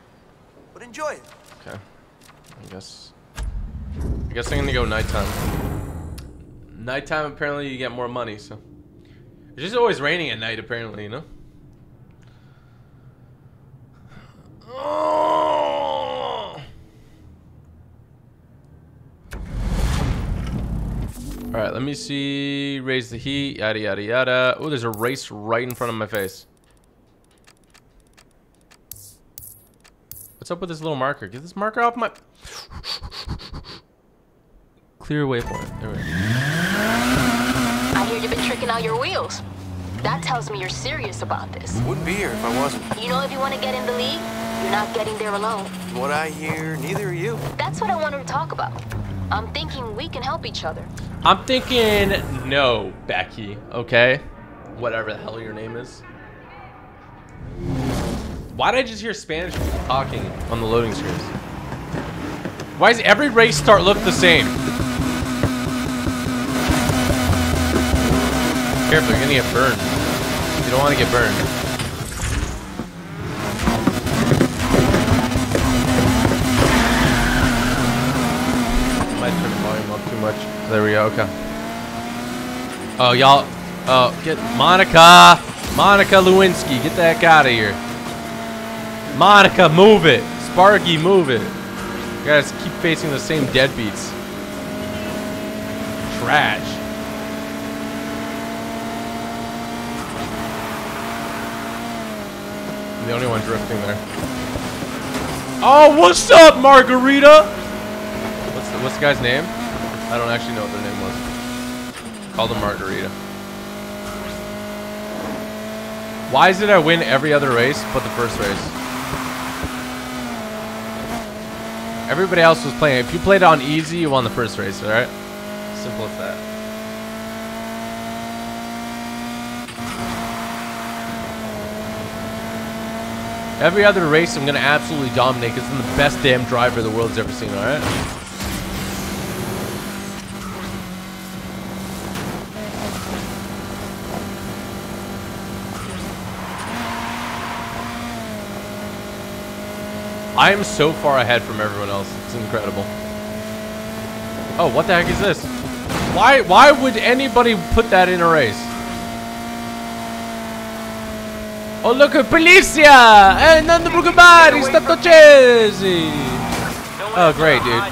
But enjoy it. Okay. I guess. I guess I'm gonna go nighttime. Nighttime, apparently, you get more money. So it's just always raining at night. Apparently, you know. Oh. All right, let me see. Raise the heat. Yada yada yada. Oh, there's a race right in front of my face. What's up with this little marker? Get this marker off my. Clear waypoint. There we go. I hear you've been tricking out your wheels. That tells me you're serious about this. Wouldn't be here if I wasn't. You know if you want to get in the league, you're not getting there alone. What I hear, neither are you. That's what I wanted to talk about. I'm thinking we can help each other. I'm thinking no, Becky. Okay, whatever the hell your name is. Why did I just hear Spanish people talking on the loading screens? Why does every race start look the same? Careful, you're gonna get burned. You don't want to get burned. Might turn the volume up too much. There we go. Okay. Oh, y'all. Oh, get Monica. Monica Lewinsky. Get the heck out of here. Monica, move it. Sparky, move it. You guys keep facing the same deadbeats. Trash. I'm the only one drifting there. Oh, what's up, Margarita? What's the, what's the guy's name? I don't actually know what their name was. Call them Margarita. Why did I win every other race but the first race? Everybody else was playing. If you played on easy, you won the first race, alright? Simple as that. Every other race, I'm going to absolutely dominate because I'm the best damn driver the world's ever seen, alright? I am so far ahead from everyone else. It's incredible. Oh, what the heck is this? Why why would anybody put that in a race? Oh look at Policia! E non preoccupare, stato accesi! Oh great dude.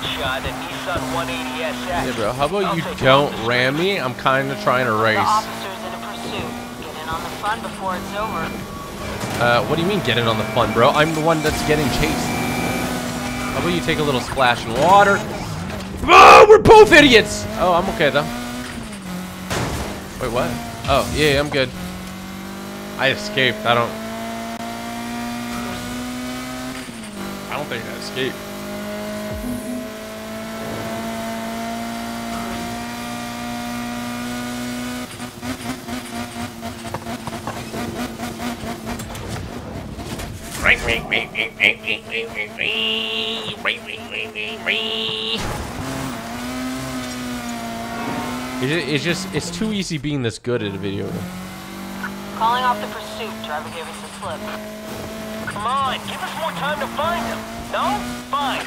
Yeah bro, how about you don't ram me? I'm kinda trying to race. Fun before it's over. Uh, what do you mean get in on the fun, bro? I'm the one that's getting chased. How about you take a little splash in water? Oh, we're both idiots! Oh, I'm okay, though. Wait, what? Oh, yeah, I'm good. I escaped. I don't... I don't think I escaped. It's just, it's too easy being this good at a video game. Calling off the pursuit. Driver gave us a slip. Come on, give us more time to find him. No? Fine.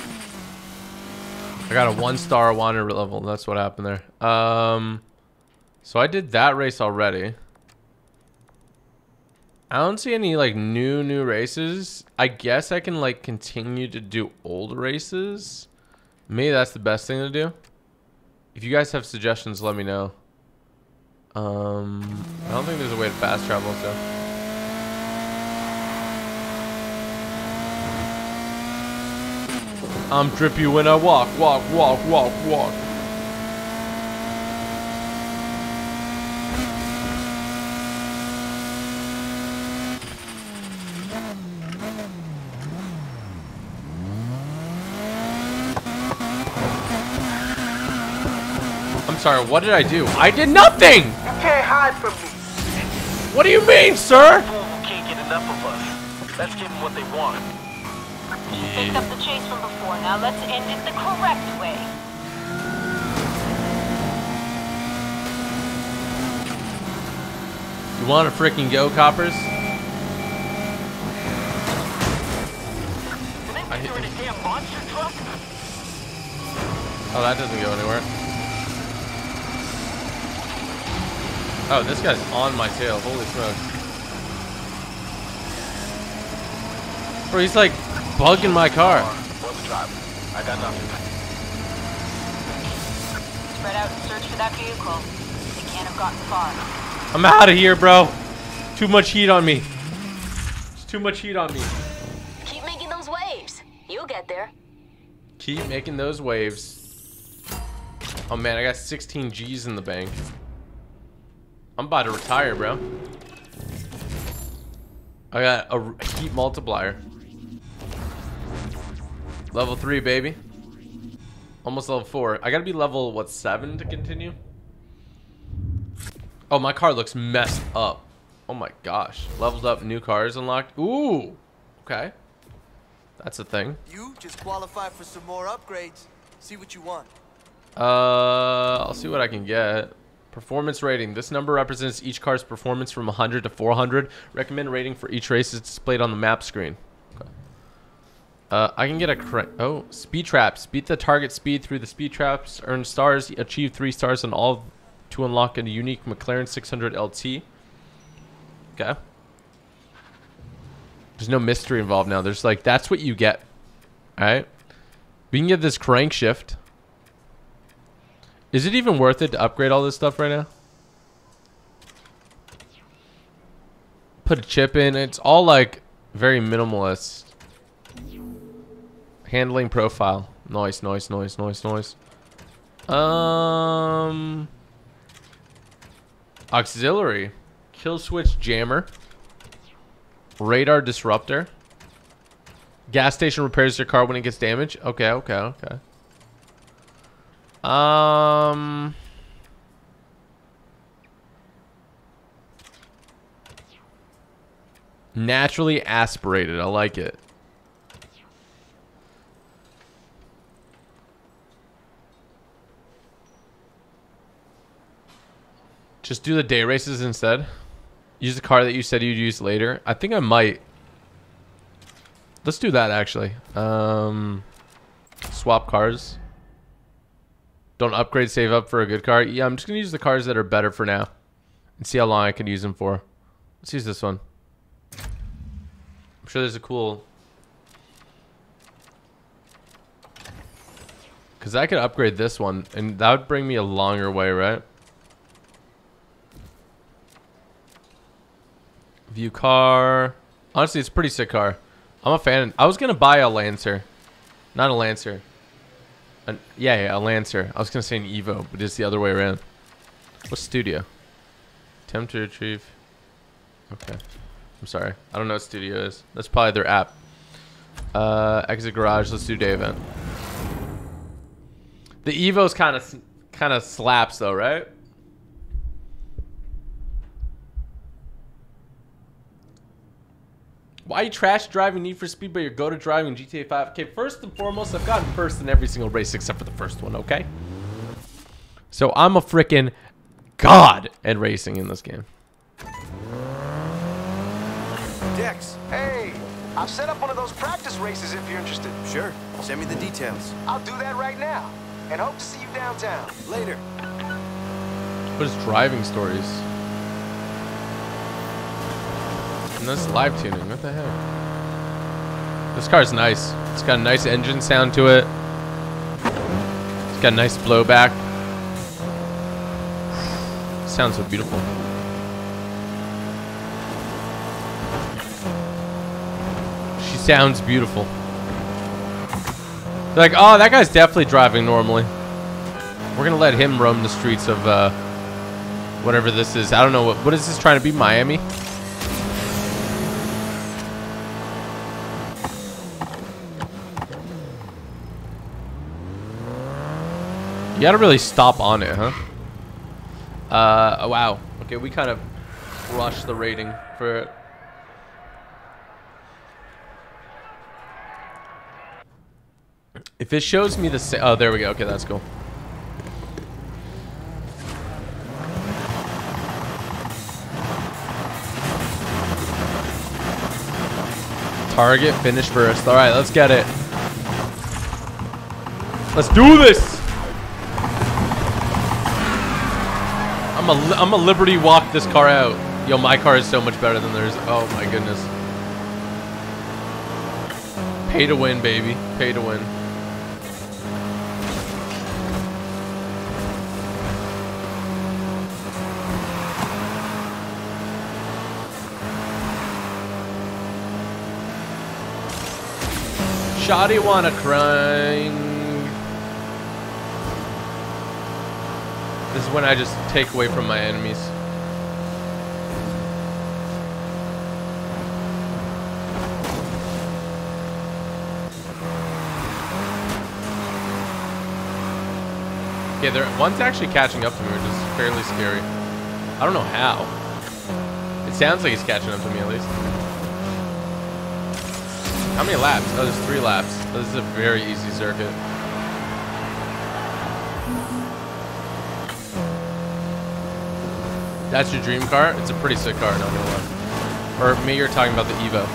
I got a one star wander level. That's what happened there. Um, so I did that race already. I don't see any like new new races. I guess I can like continue to do old races. Maybe that's the best thing to do. If you guys have suggestions, let me know. Um, I don't think there's a way to fast travel, so. I'm drippy when I walk, walk, walk, walk, walk. I'm sorry, what did I do? I did nothing! You can't hide from me. What do you mean, sir? Fool can't get enough of us. Let's give them what they want. You picked up the chase from before. Now let's end it the correct way. You want to freaking go, coppers? I hit You're in a damn monster truck? Oh, that doesn't go anywhere. Oh, this guy's on my tail. Holy smokes. Bro, he's like bugging my car. What's the driver? I got nothing. Spread out and search for that vehicle. They can't have gotten far. I'm out of here, bro. Too much heat on me. It's too much heat on me. Keep making those waves. You'll get there. Keep making those waves. Oh man, I got 16 G's in the bank. I'm about to retire, bro. I got a heat multiplier. Level 3, baby. Almost level 4. I gotta be level, what, 7 to continue? Oh, my car looks messed up. Oh my gosh. Leveled up, new cars unlocked. Ooh. Okay. That's a thing. You just qualify for some more upgrades. See what you want. Uh, I'll see what I can get. Performance rating. This number represents each car's performance from 100 to 400. Recommend rating for each race is displayed on the map screen. Okay. Uh, I can get a correct. Oh, speed traps. Beat the target speed through the speed traps. Earn stars. Achieve three stars on all to unlock a unique McLaren 600 LT. Okay. There's no mystery involved now. There's like, that's what you get. Alright? We can get this crankshaft. Is it even worth it to upgrade all this stuff right now? Put a chip in. It's all like very minimalist. Handling profile. Noise, noise, noise, noise, noise. Um, auxiliary, kill switch jammer, radar disruptor. Gas station repairs your car when it gets damaged. Okay, okay, okay. Um. Naturally aspirated. I like it. Just do the day races instead. Use the car that you said you'd use later. I think I might. Let's do that actually. Um, swap cars. Don't upgrade, save up for a good car. Yeah, I'm just gonna use the cars that are better for now, and see how long I can use them for. Let's use this one. I'm sure there's a cool. Cause I could upgrade this one, and that would bring me a longer way, right? View car. Honestly, it's a pretty sick car. I'm a fan. I was gonna buy a Lancer, not a Lancer. An, yeah, yeah, a Lancer. I was gonna say an Evo, but it's the other way around. What's Studio? Attempt to retrieve. Okay. I'm sorry. I don't know what Studio is. That's probably their app. Uh, exit garage. Let's do day event. The Evo's kind of kind of slaps though, right? Why you trash driving Need for Speed, but you're go to driving GTA 5? Okay, first and foremost, I've gotten first in every single race except for the first one, okay? So I'm a freaking god at racing in this game. Dex. Hey, I've set up one of those practice races if you're interested. Sure. Send me the details. I'll do that right now. And hope to see you downtown. Later. What is driving stories? And this live tuning, what the heck? This car's nice. It's got a nice engine sound to it. It's got a nice blowback. Sounds so beautiful. She sounds beautiful. They're like, oh, that guy's definitely driving normally. We're gonna let him roam the streets of uh, whatever this is. I don't know what. What is this trying to be? Miami? You gotta really stop on it, huh? Uh, oh, wow. Okay, we kind of rushed the rating for it. If it shows me the sa oh, there we go. Okay, that's cool. Target, finish first. All right, let's get it. Let's do this. I'm a, I'm a Liberty walk this car out. Yo, my car is so much better than theirs. Oh my goodness. Pay to win, baby. Pay to win. Shoddy wanna crying. This is when I just take away from my enemies. Okay, there one's actually catching up to me, which is fairly scary. I don't know how. It sounds like he's catching up to me at least. How many laps? Oh, there's three laps. This is a very easy circuit. that's your dream car, it's a pretty sick car, not gonna. Or maybe you're talking about the Evo.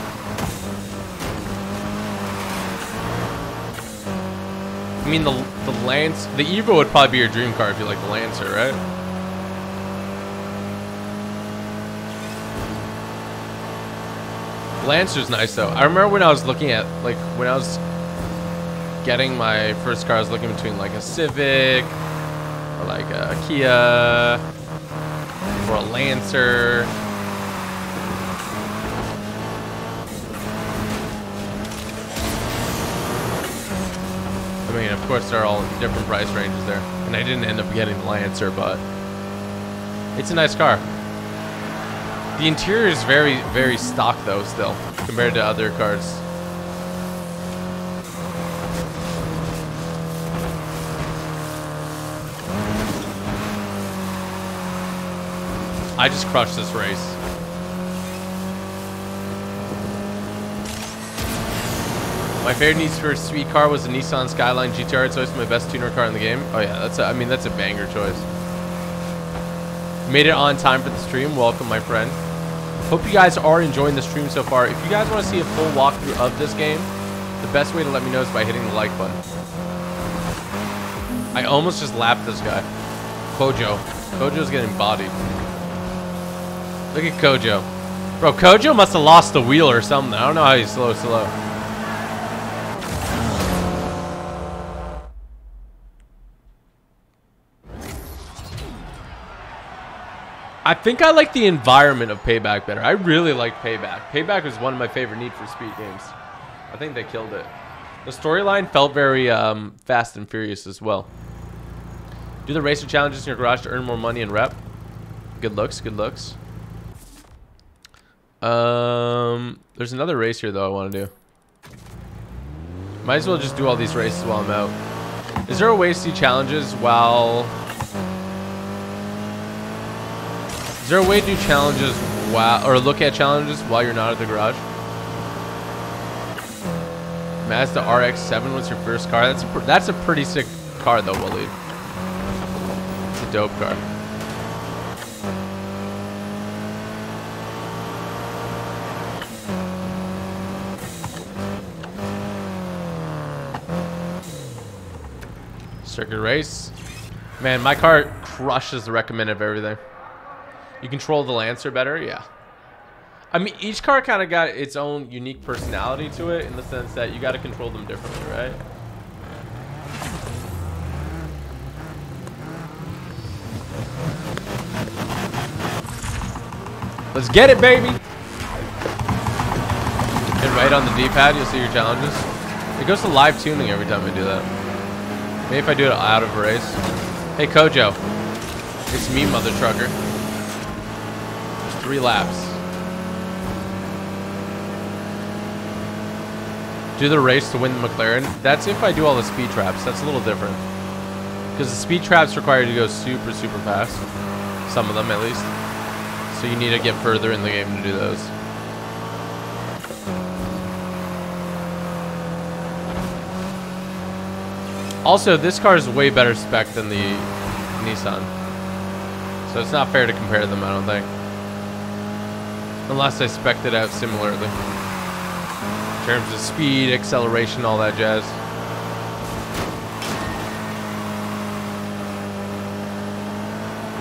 I mean, the, the Lance, the Evo would probably be your dream car if you like the Lancer, right? Lancer's nice though. I remember when I was looking at, like, when I was getting my first car, I was looking between like a Civic, or like a Kia, or a Lancer. I mean, of course, they're all in different price ranges there. And I didn't end up getting the Lancer, but it's a nice car. The interior is very, very stock though, still, compared to other cars. I just crushed this race. My favorite Need for Speed car was the Nissan Skyline GTR. It's always my best tuner car in the game. Oh yeah, that's a, I mean that's a banger choice. Made it on time for the stream. Welcome, my friend. Hope you guys are enjoying the stream so far. If you guys want to see a full walkthrough of this game, the best way to let me know is by hitting the like button. I almost just lapped this guy. Kojo. Kojo's getting bodied. Look at Kojo. Bro, Kojo must have lost the wheel or something. I don't know how he's slow, slow. I think I like the environment of Payback better. I really like Payback. Payback was one of my favorite Need for Speed games. I think they killed it. The storyline felt very um, fast and furious as well. Do the racer challenges in your garage to earn more money and rep. Good looks, good looks. Um, there's another race here though I want to do. Might as well just do all these races while I'm out. Is there a way to see challenges while Is there a way to do challenges while, or look at challenges while you're not at the garage? Mazda RX-7 was your first car. That's a, that's a pretty sick car though, Waleed. It's a dope car. Circuit race. Man, my car crushes the recommended of everything. You control the Lancer better? Yeah. I mean, each car kind of got its own unique personality to it in the sense that you got to control them differently, right? Let's get it, baby! Hit right on the D-pad, you'll see your challenges. It goes to live tuning every time we do that. Maybe if I do it out of race. Hey, Kojo. It's me, mother trucker. There's three laps. Do the race to win the McLaren. That's if I do all the speed traps. That's a little different. Because the speed traps require you to go super, super fast. Some of them, at least. So you need to get further in the game to do those. Also, this car is way better spec than the Nissan. So it's not fair to compare them, I don't think. Unless I spec it out similarly. In terms of speed, acceleration, all that jazz.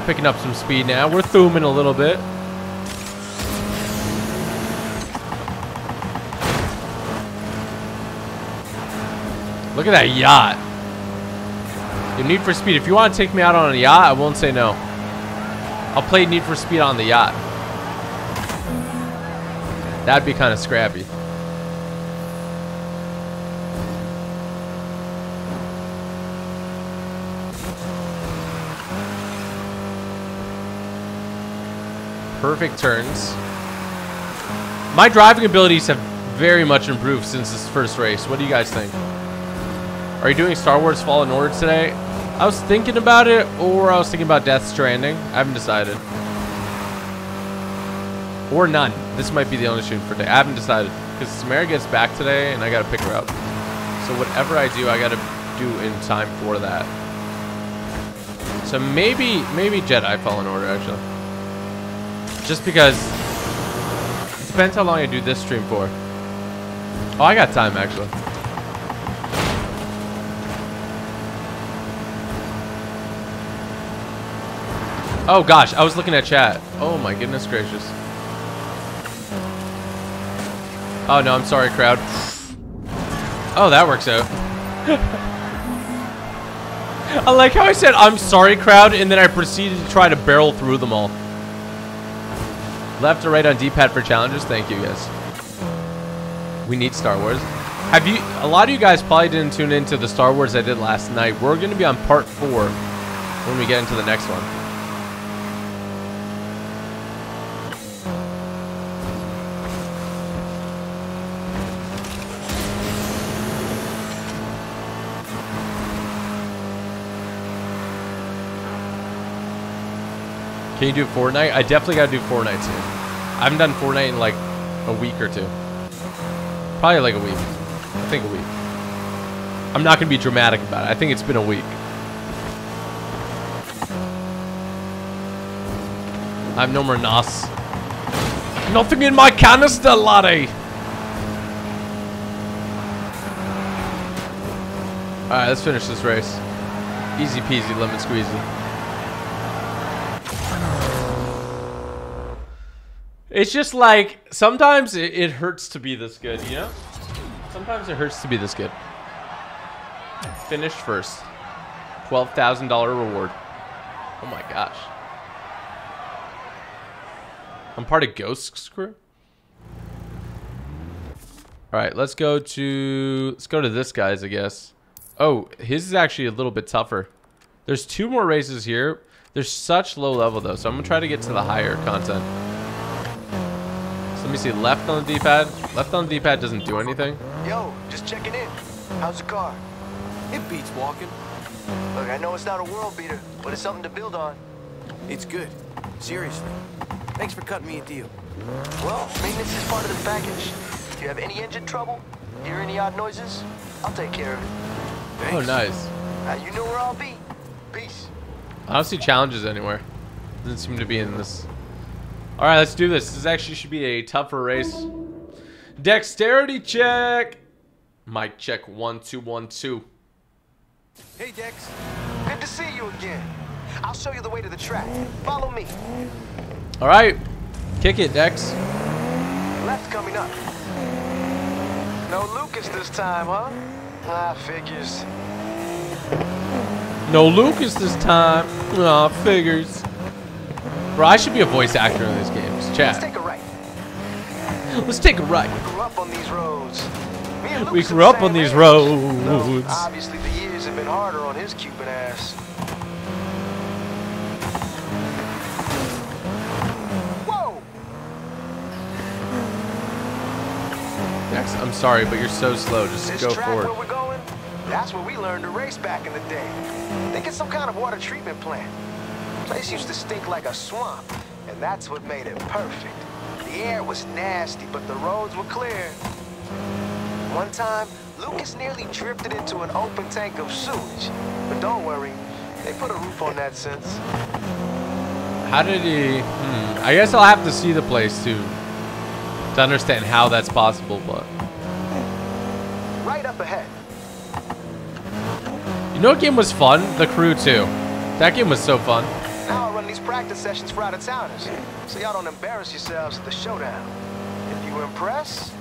Picking up some speed now. We're thumbing a little bit. Look at that yacht. You Need for Speed. If you want to take me out on a yacht, I won't say no. I'll play Need for Speed on the yacht. That'd be kind of scrappy. Perfect turns. My driving abilities have very much improved since this first race. What do you guys think? Are you doing Star Wars Fallen Order today? I was thinking about it, or I was thinking about Death Stranding. I haven't decided. Or none. This might be the only shoot for today. I haven't decided. Because Samara gets back today, and I gotta pick her up. So whatever I do, I gotta do in time for that. So maybe, maybe Jedi Fallen Order, actually. Just because it depends how long I do this stream for. Oh, I got time, actually. Oh gosh, I was looking at chat. Oh my goodness gracious. Oh no, I'm sorry, crowd. Oh, that works out. (laughs) I like how I said I'm sorry, crowd, and then I proceeded to try to barrel through them all. Left or right on D-pad for challenges? Thank you, guys. We need Star Wars. Have you? A lot of you guys probably didn't tune into the Star Wars I did last night. We're going to be on part four when we get into the next one. Can you do Fortnite? I definitely gotta do Fortnite soon. I haven't done Fortnite in like a week or two. Probably like a week. I think a week. I'm not gonna be dramatic about it. I think it's been a week. I have no more NOS. Nothing in my canister, laddie! Alright, let's finish this race. Easy peasy, lemon squeezy. It's just like sometimes it, it, hurts to be this good, you know? Sometimes it hurts to be this good. Finished first. $12,000 reward. Oh my gosh. I'm part of Ghost's crew? Alright, let's go to... Let's go to this guy's, I guess. Oh, his is actually a little bit tougher. There's two more races here. There's such low level, though, so I'm going to try to get to the higher content. Let me see. Left on the D-pad. Left on the D-pad doesn't do anything. Yo, just checking in. How's the car? It beats walking. Look, I know it's not a world beater, but it's something to build on. It's good. Seriously. Thanks for cutting me a deal. Well, maintenance is part of the package. If you have any engine trouble, hear any odd noises, I'll take care of it. Thanks. Oh, nice. Uh, you know where I'll be. Peace. I don't see challenges anywhere. Doesn't seem to be in this all right, let's do this. This actually should be a tougher race. Dexterity check. Mic check one two one two. Hey Dex, good to see you again. I'll show you the way to the track. Follow me. All right, kick it, Dex. Left coming up. No Lucas this time, huh? Ah, figures. No Lucas this time. Ah, figures. Bro, I should be a voice actor in these games. Chat. Let's take a right. Let's take a right. We grew up on these roads. We grew up on these roads. No, obviously, the years have been harder on his Cuban ass. Whoa! Dex, I'm sorry, but you're so slow. Just this go track forward. Where we're going, that's where we learned to race back in the day. Think it's some kind of water treatment plant. Place used to stink like a swamp, and that's what made it perfect. The air was nasty, but the roads were clear. One time, Lucas nearly drifted into an open tank of sewage. But don't worry, they put a roof on that since. How did he... Hmm. I guess I'll have to see the place to, to understand how that's possible, but... Right up ahead. You know what game was fun? The Crew 2. That game was so fun. Now I run these practice sessions for out-of-towners, so y'all don't embarrass yourselves at the showdown. If you impress,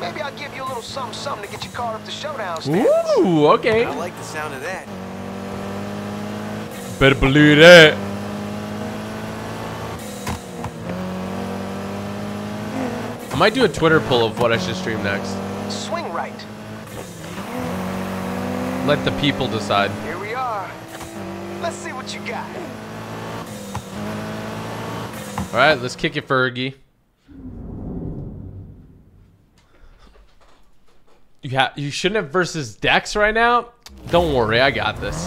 maybe I'll give you a little something something to get your car up to showdown standards. Ooh, okay. I like the sound of that. Better believe that. I might do a Twitter poll of what I should stream next. Swing right. Let the people decide. Here we are. Let's see what you got. All right, let's kick it, Fergie. You have you shouldn't have versus Dex right now. Don't worry, I got this.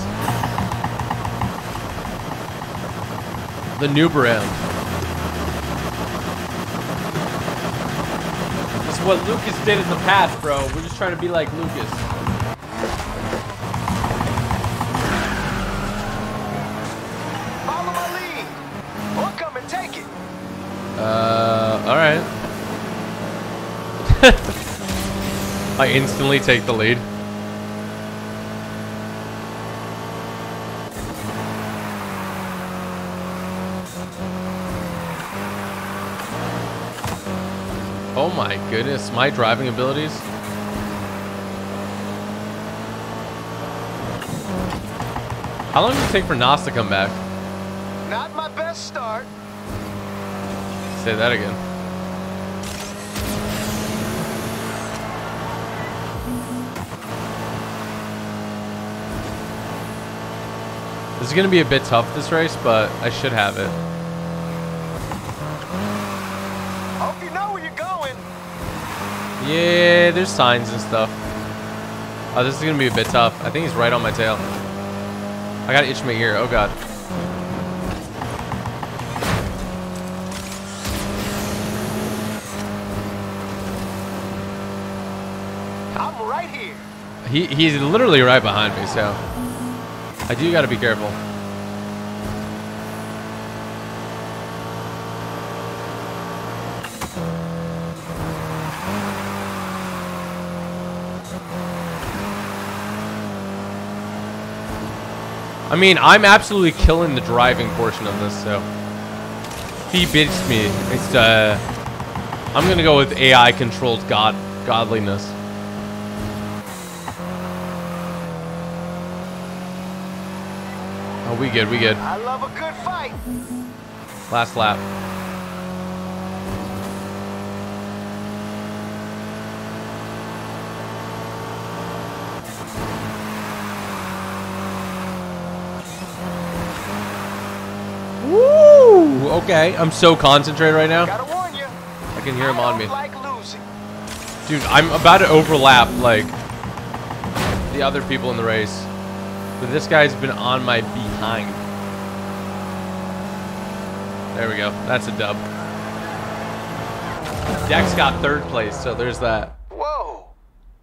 The new brand. Is what Lucas did in the past, bro. We're just trying to be like Lucas. Follow my lead. Or come and take it. Uh, all right. I instantly take the lead. Oh my goodness, my driving abilities. How long does it take for NOS to come back? Not my best start. Say that again. This is going to be a bit tough this race, but I should have it. Hope you know where you're going. Yeah, there's signs and stuff. Oh, this is going to be a bit tough. I think he's right on my tail. I got to itch my ear. Oh, God. I'm right here. He, he's literally right behind me, so I do got to be careful. I mean, I'm absolutely killing the driving portion of this, so he bitched me, it's uh, I'm gonna go with AI controlled god godliness. Good, we good. I love a good fight. Last lap. Woo! Okay, I'm so concentrated right now. Gotta warn you. I can hear him on me. Dude, I'm about to overlap, like, the other people in the race. But this guy's been on my behind. There we go. That's a dub. Dex got third place, so there's that. Whoa.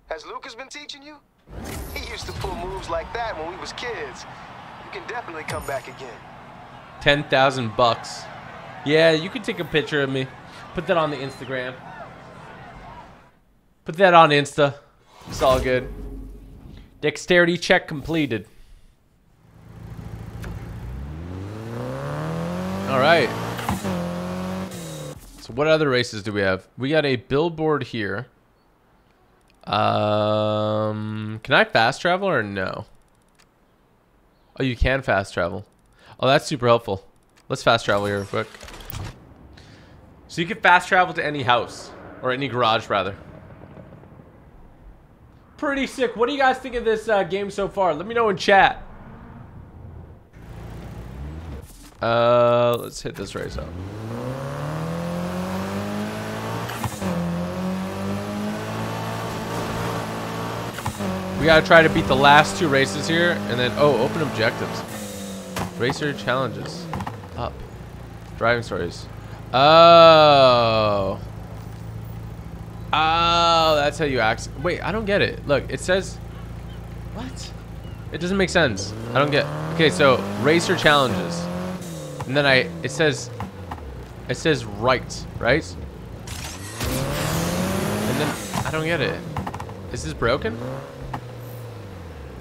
Has Lucas been teaching you? He used to pull moves like that when we was kids. You can definitely come back again. 10,000 bucks. Yeah, you can take a picture of me. Put that on the Instagram. Put that on Insta. It's all good. Dexterity check completed. All right. So what other races do we have? We got a billboard here. Um, can I fast travel or no? Oh, you can fast travel. Oh, that's super helpful. Let's fast travel here quick. So you can fast travel to any house. Or any garage, rather. Pretty sick. What do you guys think of this uh, game so far? Let me know in chat. Uh, let's hit this race up. We gotta try to beat the last two races here, and then, oh, open objectives. Racer challenges. Up. Driving stories. Oh. Oh, that's how you act. Wait, I don't get it. Look, it says... What? It doesn't make sense. I don't get... Okay, so, racer challenges. And then I... It says... It says right, right? And then... I don't get it. Is this broken?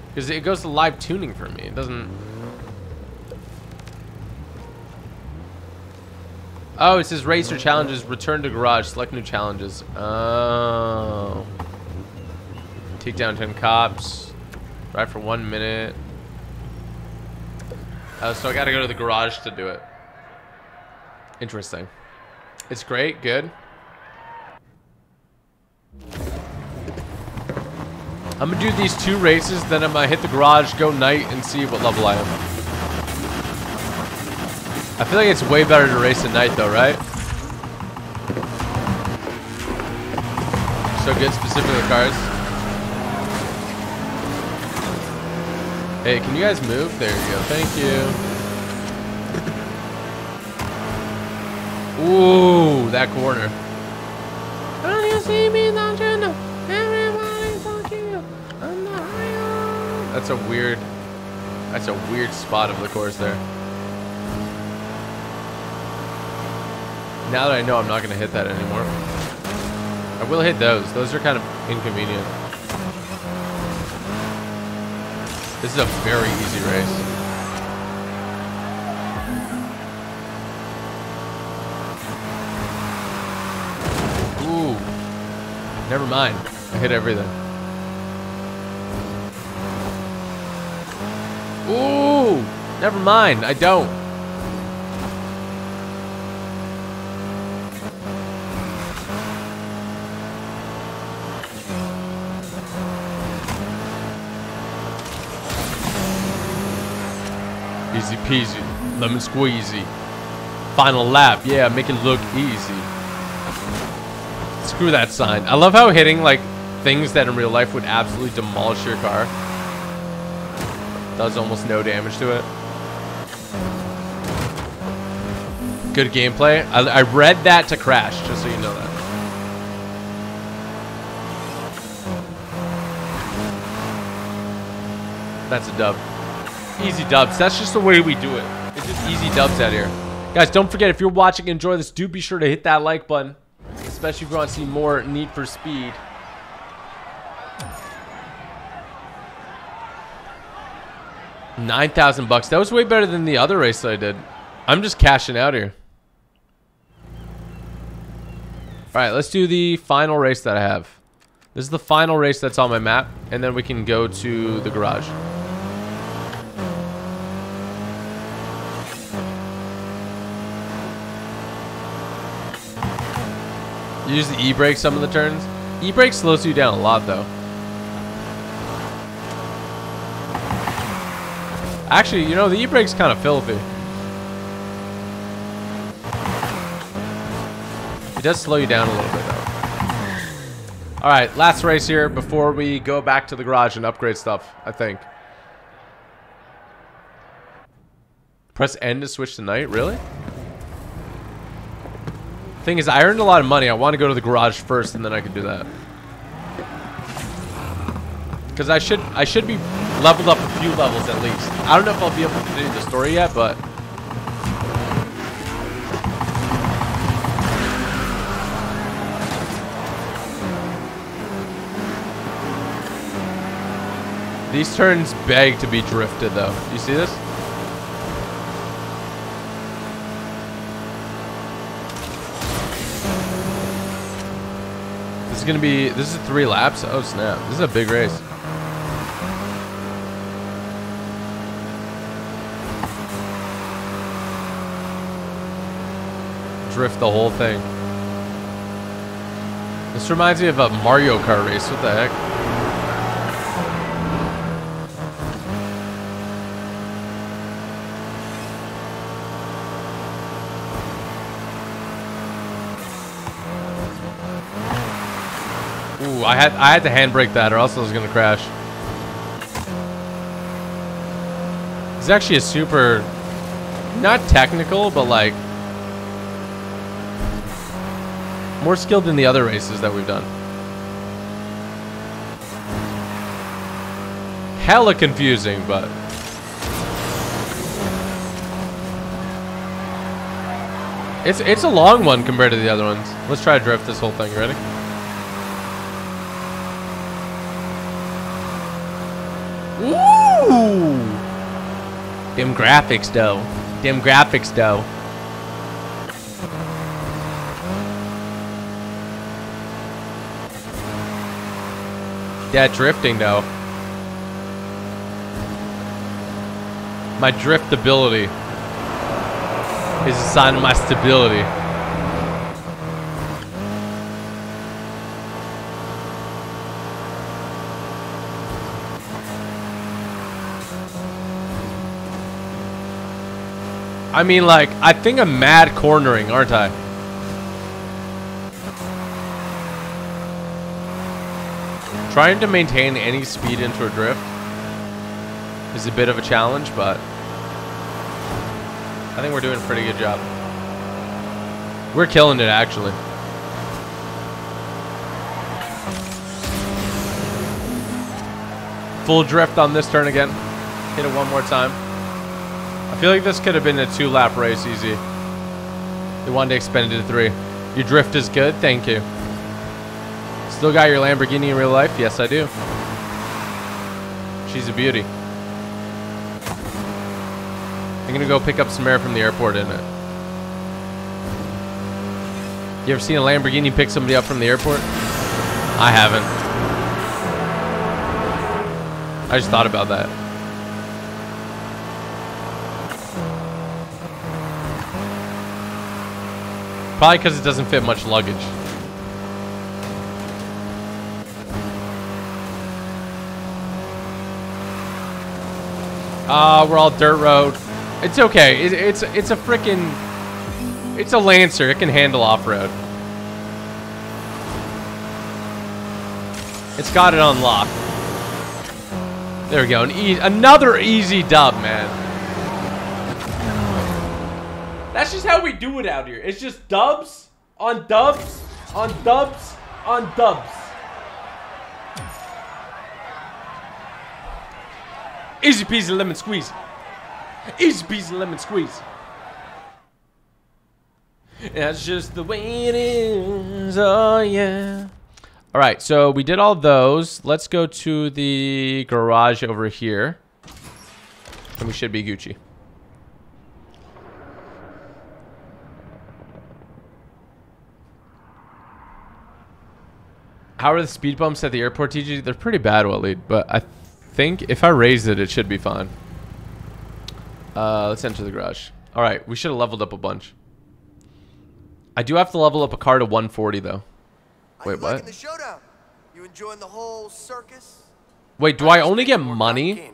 Because it goes to live tuning for me. It doesn't... Oh, it says racer challenges. Return to garage. Select new challenges. Oh. Take down 10 cops. Ride for one minute. Oh, so I gotta go to the garage to do it. Interesting. It's great. Good. I'm gonna do these two races, then I'm gonna hit the garage, go night, and see what level I am. I feel like it's way better to race at night though, right? So good, specific to cars. Hey, can you guys move? There you go, thank you. Ooh, that corner. Don't you see me, on the. That's a weird, that's a weird spot of the course there. Now that I know I'm not going to hit that anymore. I will hit those. Those are kind of inconvenient. This is a very easy race. Ooh. Never mind. I hit everything. Ooh. Never mind. I don't. Easy peasy, lemon squeezy. Final lap, yeah, make it look easy. Screw that sign. I love how hitting like things that in real life would absolutely demolish your car does almost no damage to it. Good gameplay. I, I read that to crash, just so you know that. That's a dub. Easy dubs. That's just the way we do it. It's just easy dubs out here. Guys, don't forget, if you're watching enjoy this, do be sure to hit that like button. Especially if you want to see more Need for Speed. Nine thousand bucks. That was way better than the other race that I did. I'm just cashing out here. All right, let's do the final race that I have. This is the final race that's on my map, and then we can go to the garage. You use the e-brake some of the turns. E-brake slows you down a lot, though. Actually, you know, the e-brake's kind of filthy. It does slow you down a little bit, though. Alright, last race here before we go back to the garage and upgrade stuff, I think. Press N to switch to night? Really? Thing is, I earned a lot of money. I want to go to the garage first, and then I can do that. Because I should, I should be leveled up a few levels at least. I don't know if I'll be able to do the story yet, but These turns beg to be drifted, though. You see this? Is gonna be. This is three laps. Oh snap! This is a big race. Drift the whole thing. This reminds me of a Mario Kart race. What the heck? I had I had to handbrake that or else I was gonna crash. It's actually a super not technical, but like more skilled than the other races that we've done. Hella confusing, but it's it's a long one compared to the other ones. Let's try to drift this whole thing. Ready? Ooh! Them graphics, though. Dim graphics, though. Yeah, drifting, though. My drift ability is a sign of my stability. I mean, like, I think I'm mad cornering, aren't I? Trying to maintain any speed into a drift is a bit of a challenge, but I think we're doing a pretty good job. We're killing it, actually. Full drift on this turn again. Hit it one more time. I feel like this could have been a two lap race easy. They wanted to expand it to three. Your drift is good, thank you. Still got your Lamborghini in real life? Yes, I do. She's a beauty. I'm gonna go pick up some air from the airport in it. You ever seen a Lamborghini pick somebody up from the airport? I haven't. I just thought about that. Probably because it doesn't fit much luggage. Ah, we're all dirt road. It's okay. It, it's it's a freaking it's a Lancer. It can handle off road. It's got it unlocked. There we go. An e another easy dub, man. That's just how we do it out here. It's just dubs on dubs on dubs on dubs. Easy peasy lemon squeeze. Easy peasy lemon squeeze. That's just the way it is. Oh, yeah. All right, so we did all those. Let's go to the garage over here. And we should be Gucci. How are the speed bumps at the airport, TG? They're pretty bad, Waleed, but I think if I raise it, it should be fine. Uh, let's enter the garage. All right, we should have leveled up a bunch. I do have to level up a car to 140 though. Wait, what? the showdown? You enjoying the whole circus? Wait, do I only get money?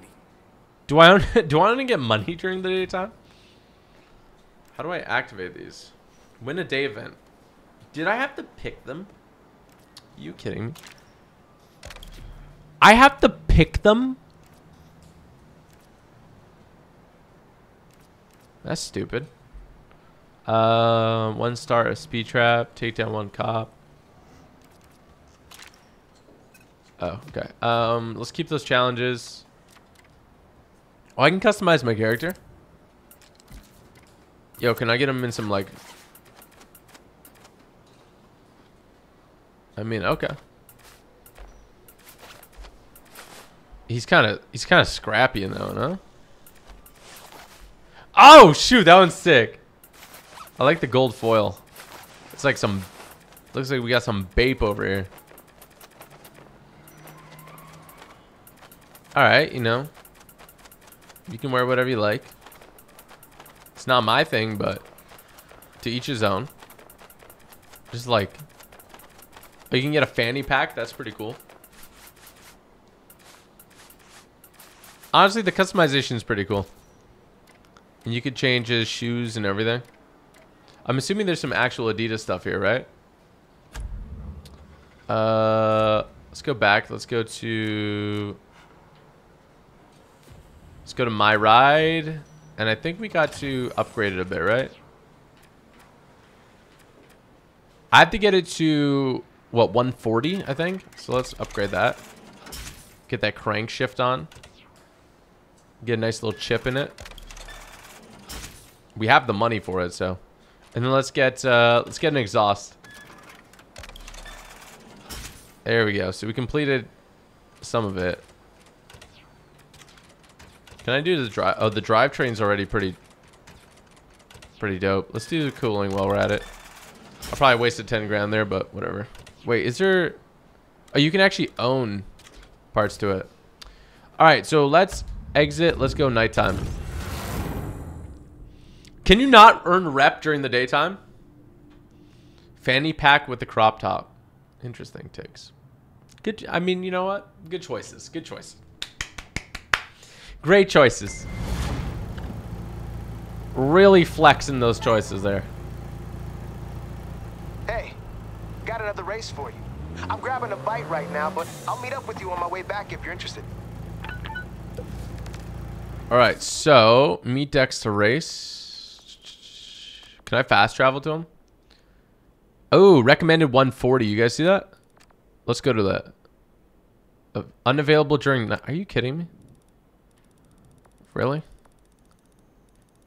Do I only, (laughs) do I only get money during the daytime? How do I activate these? Win a day event. Did I have to pick them? You kidding me? I have to pick them? That's stupid. Uh, one star, a speed trap, take down one cop. Oh, okay. Um, let's keep those challenges. Oh, I can customize my character. Yo, can I get him in some like? I mean, okay. He's kind of he's kind of scrappy in that huh? Oh shoot, that one's sick. I like the gold foil. It's like some looks like we got some bape over here. Alright, you know. You can wear whatever you like. It's not my thing, but to each his own. Just like oh, you can get a fanny pack, that's pretty cool. Honestly, the customization is pretty cool. And you could change his shoes and everything. I'm assuming there's some actual Adidas stuff here, right? Uh, let's go back. Let's go to... Let's go to my ride. And I think we got to upgrade it a bit, right? I have to get it to, what, 140, I think? So let's upgrade that. Get that crankshaft on. Get a nice little chip in it. We have the money for it, so. And then let's get uh, let's get an exhaust. There we go. So we completed some of it. Can I do the drive? Oh, the drivetrain's already pretty pretty dope. Let's do the cooling while we're at it. I probably wasted 10 grand there, but whatever. Wait, is there... Oh, you can actually own parts to it. All right, so let's exit. Let's go nighttime. Can you not earn rep during the daytime? Fanny pack with the crop top. Interesting takes. Good. I mean, you know what? Good choices. Good choice. Great choices. Really flexing those choices there. Hey, got another race for you. I'm grabbing a bite right now, but I'll meet up with you on my way back if you're interested. All right, so meet Dex to race. Can I fast travel to him? Oh, recommended 140. You guys see that? Let's go to that. Uh, unavailable during. Night. Are you kidding me? Really?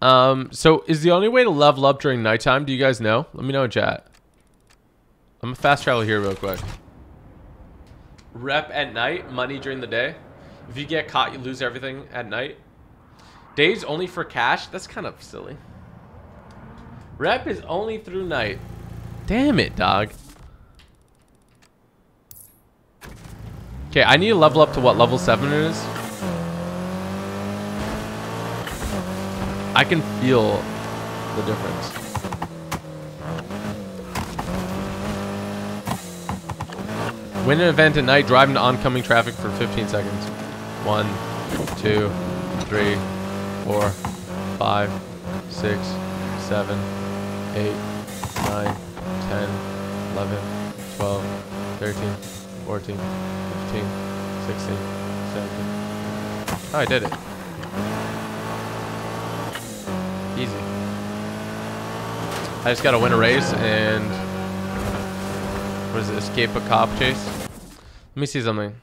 Um. So is the only way to level up during nighttime? Do you guys know? Let me know in chat. I'm gonna fast travel here real quick. Rep at night, money during the day. If you get caught, you lose everything at night. Days only for cash? That's kind of silly. Rep is only through night. Damn it, dog. Okay, I need to level up to what level 7 it is. I can feel the difference. Win an event at night, driving into oncoming traffic for 15 seconds. One, two, three, four, five, six, seven, eight, nine, 10, 11, 12, 13, 14, 15, 16, 17. Oh, I did it. Easy. I just gotta win a race and what is it? Escape a cop chase. Let me see something.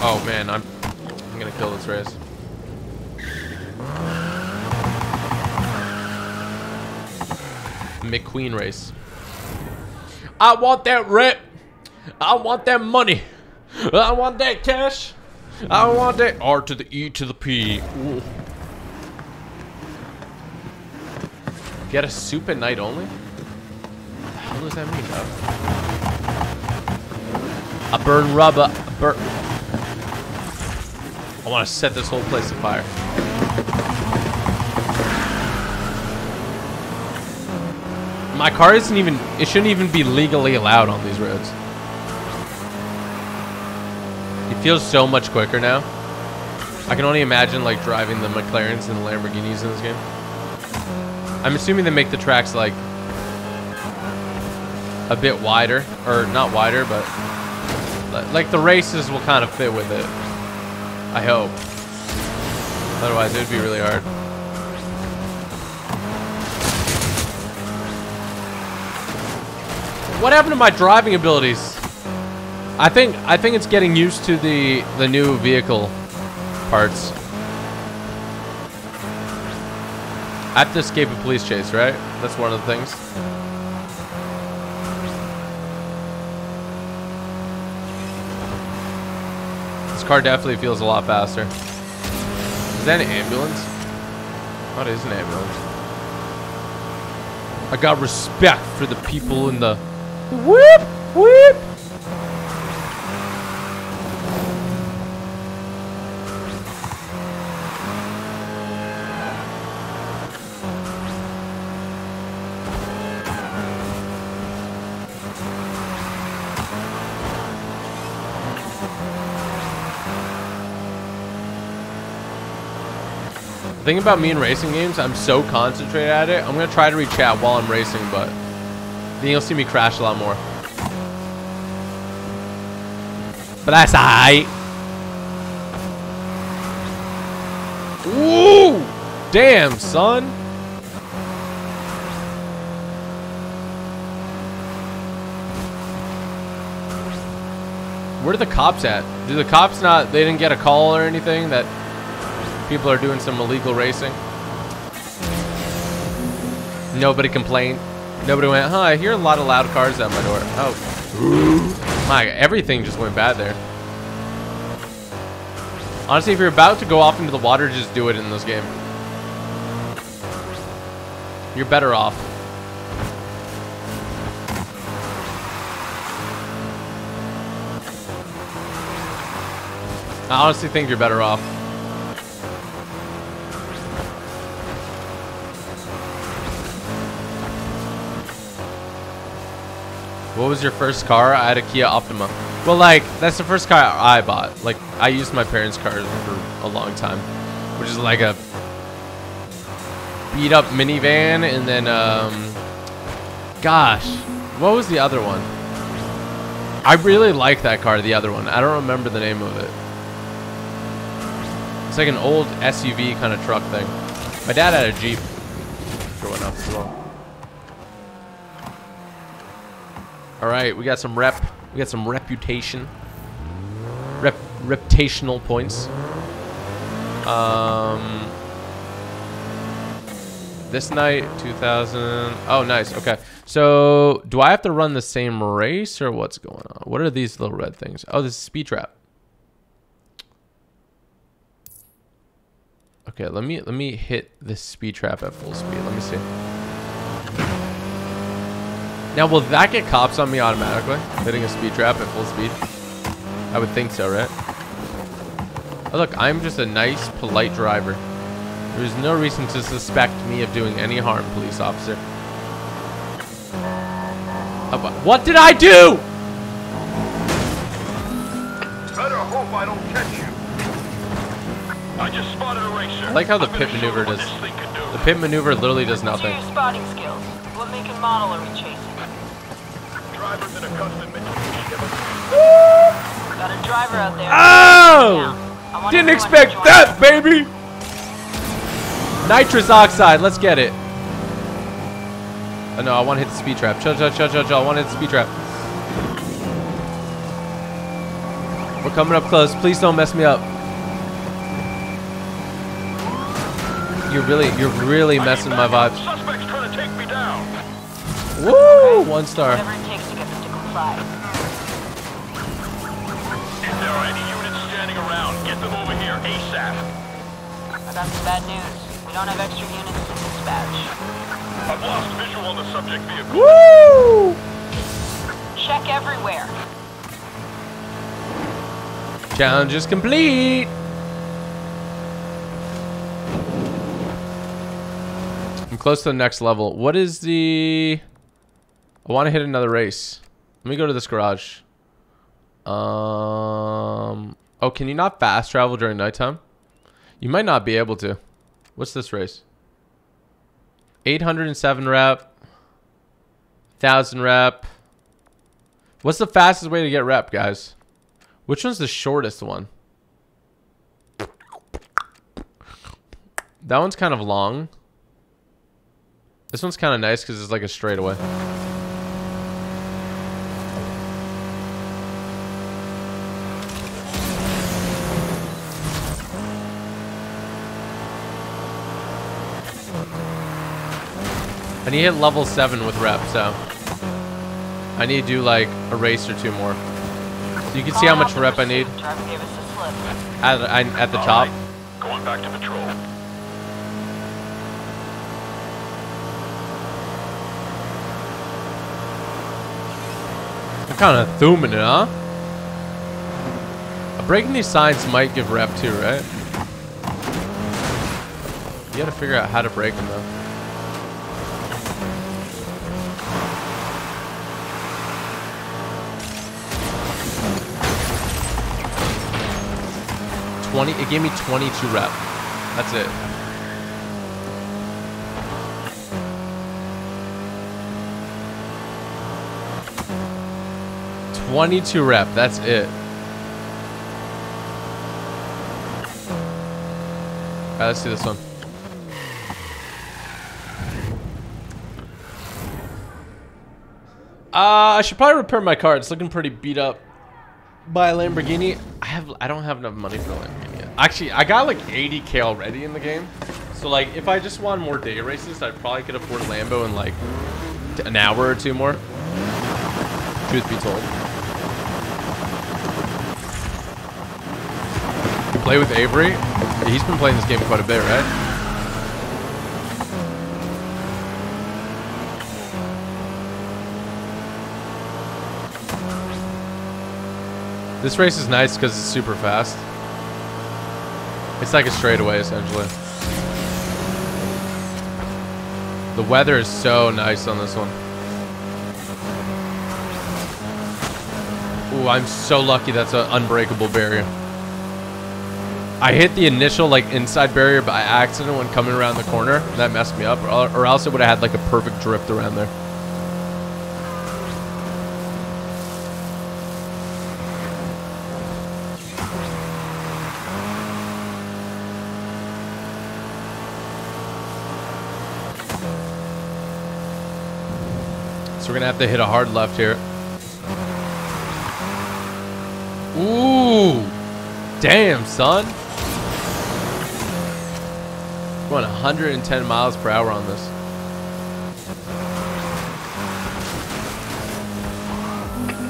Oh man, I'm I'm gonna kill this race. McQueen race. I want that rep. I want that money. I want that cash. I want that R to the E to the P. Ooh. Get a soup at night only? What the hell does that mean, though? I burn rubber. I burn. I want to set this whole place afire. My car isn't even, it shouldn't even be legally allowed on these roads. It feels so much quicker now. I can only imagine like driving the McLarens and the Lamborghinis in this game. I'm assuming they make the tracks like a bit wider, or not wider, but like the races will kind of fit with it. I hope. Otherwise, it would be really hard. What happened to my driving abilities? I think I think it's getting used to the the new vehicle parts. I have to escape a police chase, right? That's one of the things. Car definitely feels a lot faster. Is that an ambulance? What is an ambulance? I got respect for the people in the Whoop! Whoop! Thing about me in racing games, I'm so concentrated at it. I'm gonna try to read chat while I'm racing, but then you'll see me crash a lot more. But that's alright. Ooh! Damn, son. Where are the cops at? Do the cops not, they didn't get a call or anything that people are doing some illegal racing? Nobody complained. Nobody went, huh, I hear a lot of loud cars at my door. Oh. My, everything just went bad there. Honestly, if you're about to go off into the water, just do it in this game. You're better off. I honestly think you're better off. What was your first car? I had a Kia Optima. Well, like, that's the first car I bought. Like, I used my parents' cars for a long time. Which is like a beat up minivan and then, um, gosh, what was the other one? I really like that car, the other one. I don't remember the name of it. It's like an old SUV kind of truck thing. My dad had a Jeep as well. All right, we got some rep. We got some reputation. Rep reputational points. Um, this night, 2000. Oh, nice. Okay. So, do I have to run the same race or what's going on? What are these little red things? Oh, this is speed trap. Okay, let me let me hit this speed trap at full speed. Let me see. Now, will that get cops on me automatically? Hitting a speed trap at full speed? I would think so, right? Oh, look, I'm just a nice, polite driver. There's no reason to suspect me of doing any harm, police officer. Uh, Wha- What did I do? Better hope I don't catch you. I just spotted a racer. I like how the pit maneuver does. this thing can do. The pit maneuver literally does nothing. Your spotting skills. What make and model are we chasing? Driver's in a custom Got a driver out there. Oh! Didn't expect that, baby! Nitrous oxide, let's get it. Oh no, I want to hit the speed trap. Chill, chill, chill, chill, chill. I want to hit the speed trap. We're coming up close. Please don't mess me up. You're really, you're really messing my vibes. Suspect's trying to take me down. Woo! One star. Whatever it takes to get them to comply. If there are any units standing around, get them over here ASAP. I got some bad news. We don't have extra units to dispatch. I've lost visual on the subject vehicle. Woo! Check everywhere. Challenge is complete. I'm close to the next level. What is the... I want to hit another race. Let me go to this garage. Um... Oh, can you not fast travel during nighttime? You might not be able to. What's this race? 807 rep. 1000 rep. What's the fastest way to get rep, guys? Which one's the shortest one? That one's kind of long. This one's kind of nice because it's like a straightaway. I need to hit level 7 with rep, so... I need to do like a race or two more. So you can see how much rep I need Driver gave us a slip. at, at, at the top. Going back to patrol. I'm kind of thumbing it, huh? Breaking these signs might give rep too, right? You gotta figure out how to break them though. Twenty. It gave me 22 rep. That's it. Twenty-two rep. That's it. All right, let's do this one. Uh, I should probably repair my car. It's looking pretty beat up by a Lamborghini. I have I don't have enough money for a Lamborghini. Actually, I got like 80k already in the game. So like if I just want more day races, I probably could afford Lambo in like an hour or two more. Truth be told. You play with Avery? He's been playing this game quite a bit, right? This race is nice because it's super fast. It's like a straightaway, essentially. The weather is so nice on this one. Ooh, I'm so lucky that's an unbreakable barrier. I hit the initial like inside barrier by accident when coming around the corner. That messed me up, or, or else it would have had like a perfect drift around there. So we're gonna have to hit a hard left here. Ooh, damn, son. Going 110 miles per hour on this.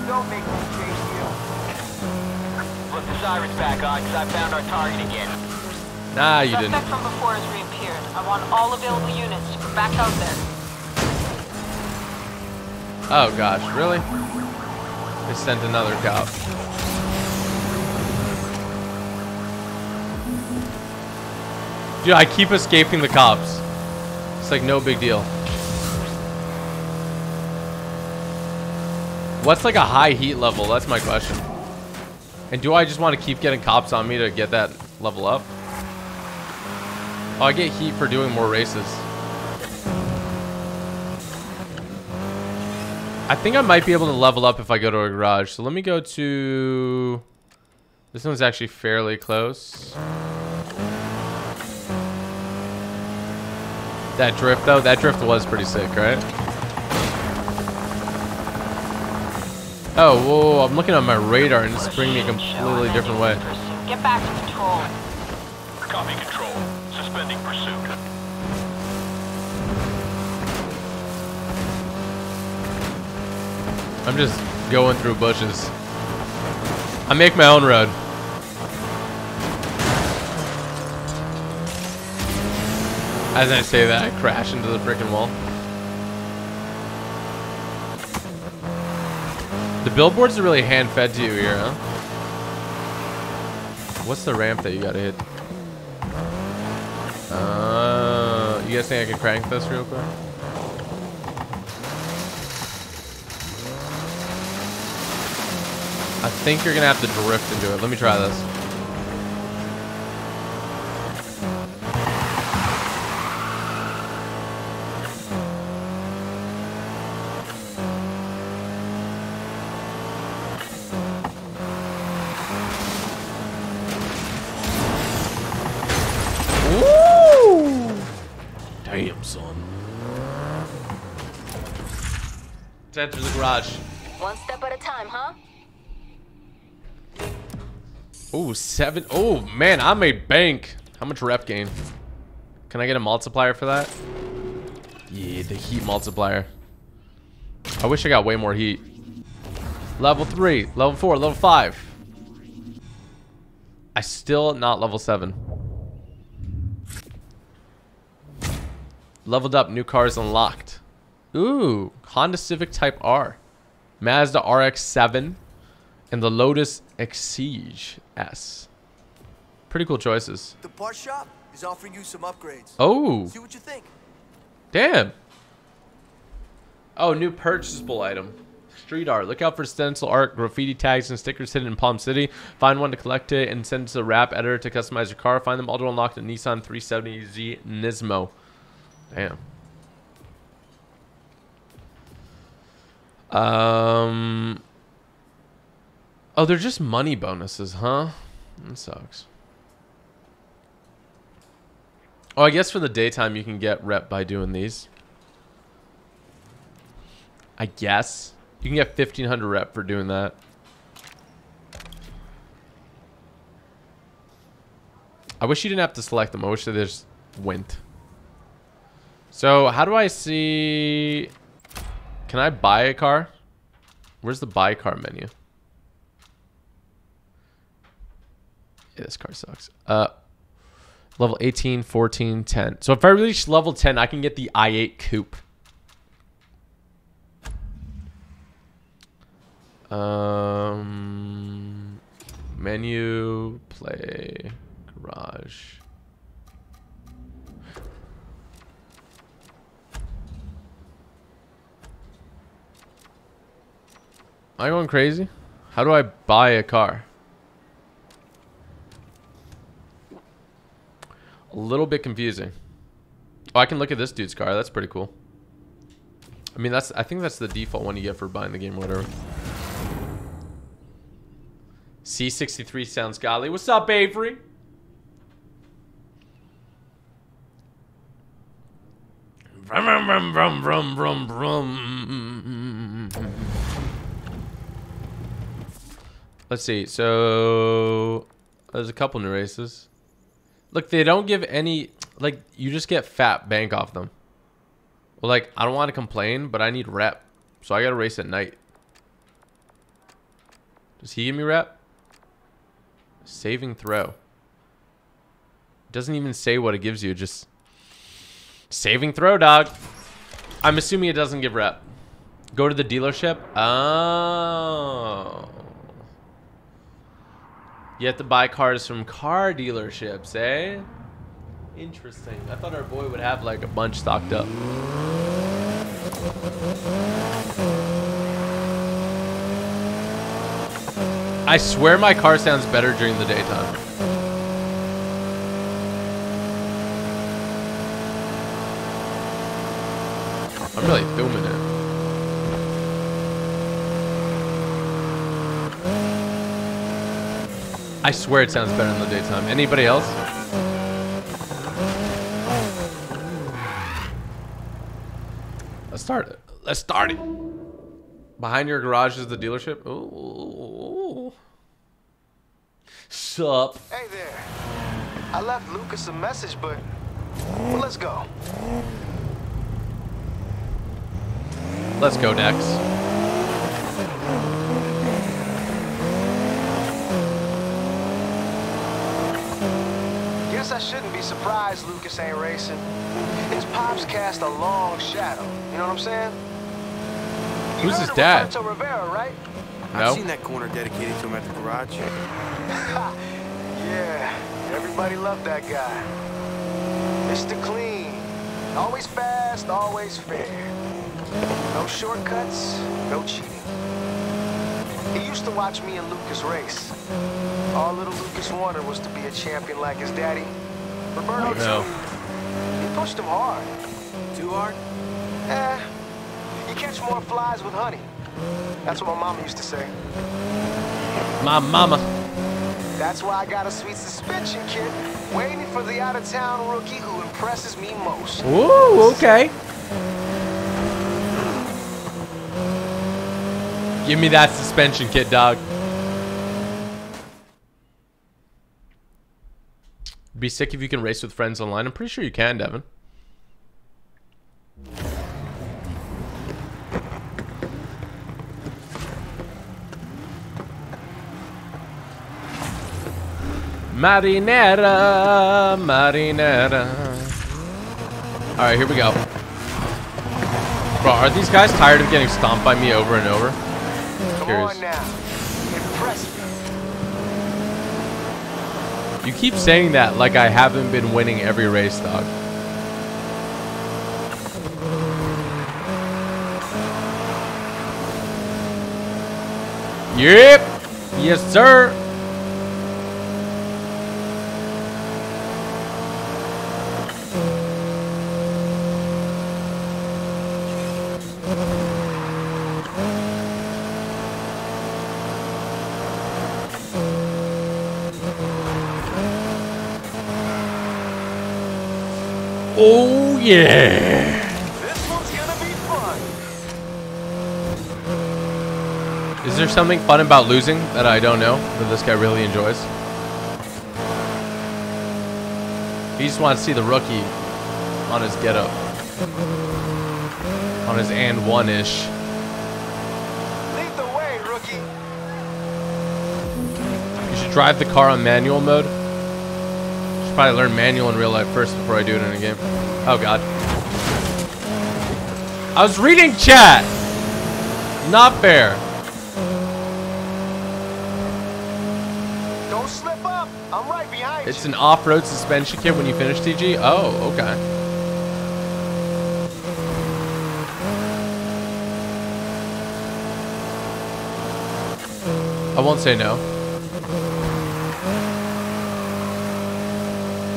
Don't make me chase you. Look, the siren's back on because I found our target again. Nah, you Suspect didn't. from before has reappeared. I want all available units to go back out there. Oh gosh, really? They sent another cop. Dude, I keep escaping the cops. It's like no big deal. What's like a high heat level? That's my question. And do I just want to keep getting cops on me to get that level up? Oh, I get heat for doing more races. I think I might be able to level up if I go to a garage. So let me go to... This one's actually fairly close. That drift, though, that drift was pretty sick, right? Oh, whoa, whoa, I'm looking at my radar and it's bringing me a completely different way. Get back to control. Copy control. Suspending pursuit. I'm just going through bushes. I make my own road. As I say that, I crash into the freaking wall. The billboards are really hand-fed to you here, huh? What's the ramp that you gotta hit? Uh, you guys think I can crank this real quick? I think you're gonna have to drift into it. Let me try this. Damn, son. Let's enter the garage. Seven. Oh, man, I made bank. How much rep gain? Can I get a multiplier for that? Yeah, the heat multiplier. I wish I got way more heat. Level 3, level 4, level 5. I still not level 7. Leveled up, new cars unlocked. Ooh, Honda Civic Type R. Mazda RX-7 and the Lotus Exige S. Pretty cool choices. The part shop is offering you some upgrades. Oh. See what you think. Damn. Oh, new purchasable item. Street art. Look out for stencil art, graffiti tags, and stickers hidden in Palm City. Find one to collect it and send it to the wrap editor to customize your car. Find them all to unlock the Nissan 370Z Nismo. Damn. Um. Oh, they're just money bonuses, huh? That sucks. Oh, I guess for the daytime you can get rep by doing these. I guess. You can get 1500 rep for doing that. I wish you didn't have to select them. I wish they just went. So, how do I see... Can I buy a car? Where's the buy car menu? Yeah, this car sucks. Uh, level 18, 14, 10. So if I reach level 10, I can get the i8 coupe. Um, menu, play, garage. Am I going crazy? How do I buy a car? A little bit confusing. Oh, I can look at this dude's car. That's pretty cool. I mean, that's I think that's the default one you get for buying the game or whatever. C63 sounds godly. What's up, Avery? Vroom, vroom, vroom, vroom, vroom, vroom. Let's see. So there's a couple new races. Look, they don't give any like you just get fat bank off them. Well, like I don't want to complain, but I need rep, so I got to race at night. Does he give me rep? Saving throw. Doesn't even say what it gives you. Just saving throw, dog. I'm assuming it doesn't give rep. Go to the dealership? Oh. You have to buy cars from car dealerships, eh? Interesting. I thought our boy would have like a bunch stocked up. I swear my car sounds better during the daytime. I'm really filming it. I swear it sounds better in the daytime. Anybody else? Let's start it. Let's start it. Behind your garage is the dealership. Ooh. Sup? Hey there. I left Lucas a message, but well, let's go. Let's go, Dex. Guess I shouldn't be surprised Lucas ain't racing. His pops cast a long shadow. You know what I'm saying? Who's heard his dad? Roberto Rivera, right? No. I've seen that corner dedicated to him at the garage. (laughs) Yeah, everybody loved that guy. Mr. Clean. Always fast, always fair. No shortcuts, no cheating. He used to watch me and Lucas race. All little Lucas wanted was to be a champion like his daddy. Roberto, No. too. He pushed him hard. Too hard? Eh, you catch more flies with honey. That's what my mama used to say. My mama. That's why I got a sweet suspension kit, waiting for the out-of-town rookie who impresses me most. Ooh, okay. Give me that suspension kit, dog. Be sick if you can race with friends online. I'm pretty sure you can, Devin. Marinera, marinera. All right, here we go. Bro, are these guys tired of getting stomped by me over and over? Come Curious. on now. Impress me. You keep saying that like I haven't been winning every race, dog. Yep. Yes, sir. Yeah. This one's gonna be fun. Is there something fun about losing that I don't know that this guy really enjoys? He just wants to see the rookie on his get up. On his and one ish. Lead the way, rookie. You should drive the car on manual mode. Should probably learn manual in real life first before I do it in a game. Oh god. I was reading chat! Not fair. Don't slip up. I'm right behind It's an off-road suspension kit when you finish TG? Oh, okay. I won't say no.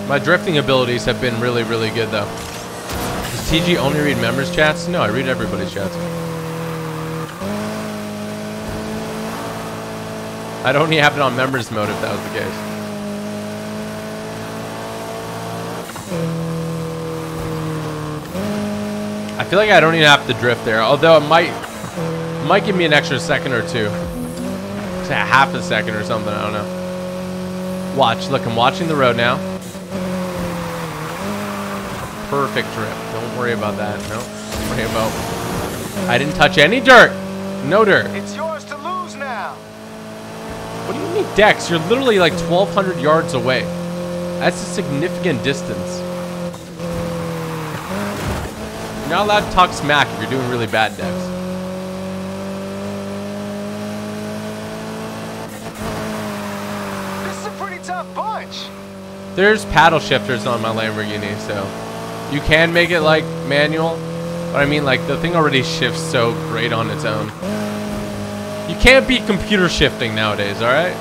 My drifting abilities have been really, really good though. Does TG only read members chats? No, I read everybody's chats. I'd only have it on members mode if that was the case. I feel like I don't even have to drift there, although it might might give me an extra second or two. Say a half a second or something, I don't know. Watch, look, I'm watching the road now perfect drip. Don't worry about that. No, nope. worry about. I didn't touch any dirt. No dirt. It's yours to lose now. What do you mean, Dex? You're literally like 1,200 yards away. That's a significant distance. You're not allowed to talk smack if you're doing really bad, Dex. There's paddle shifters on my Lamborghini, so you can make it like manual. But I mean, like the thing already shifts so great on its own. You can't beat computer shifting nowadays, all right?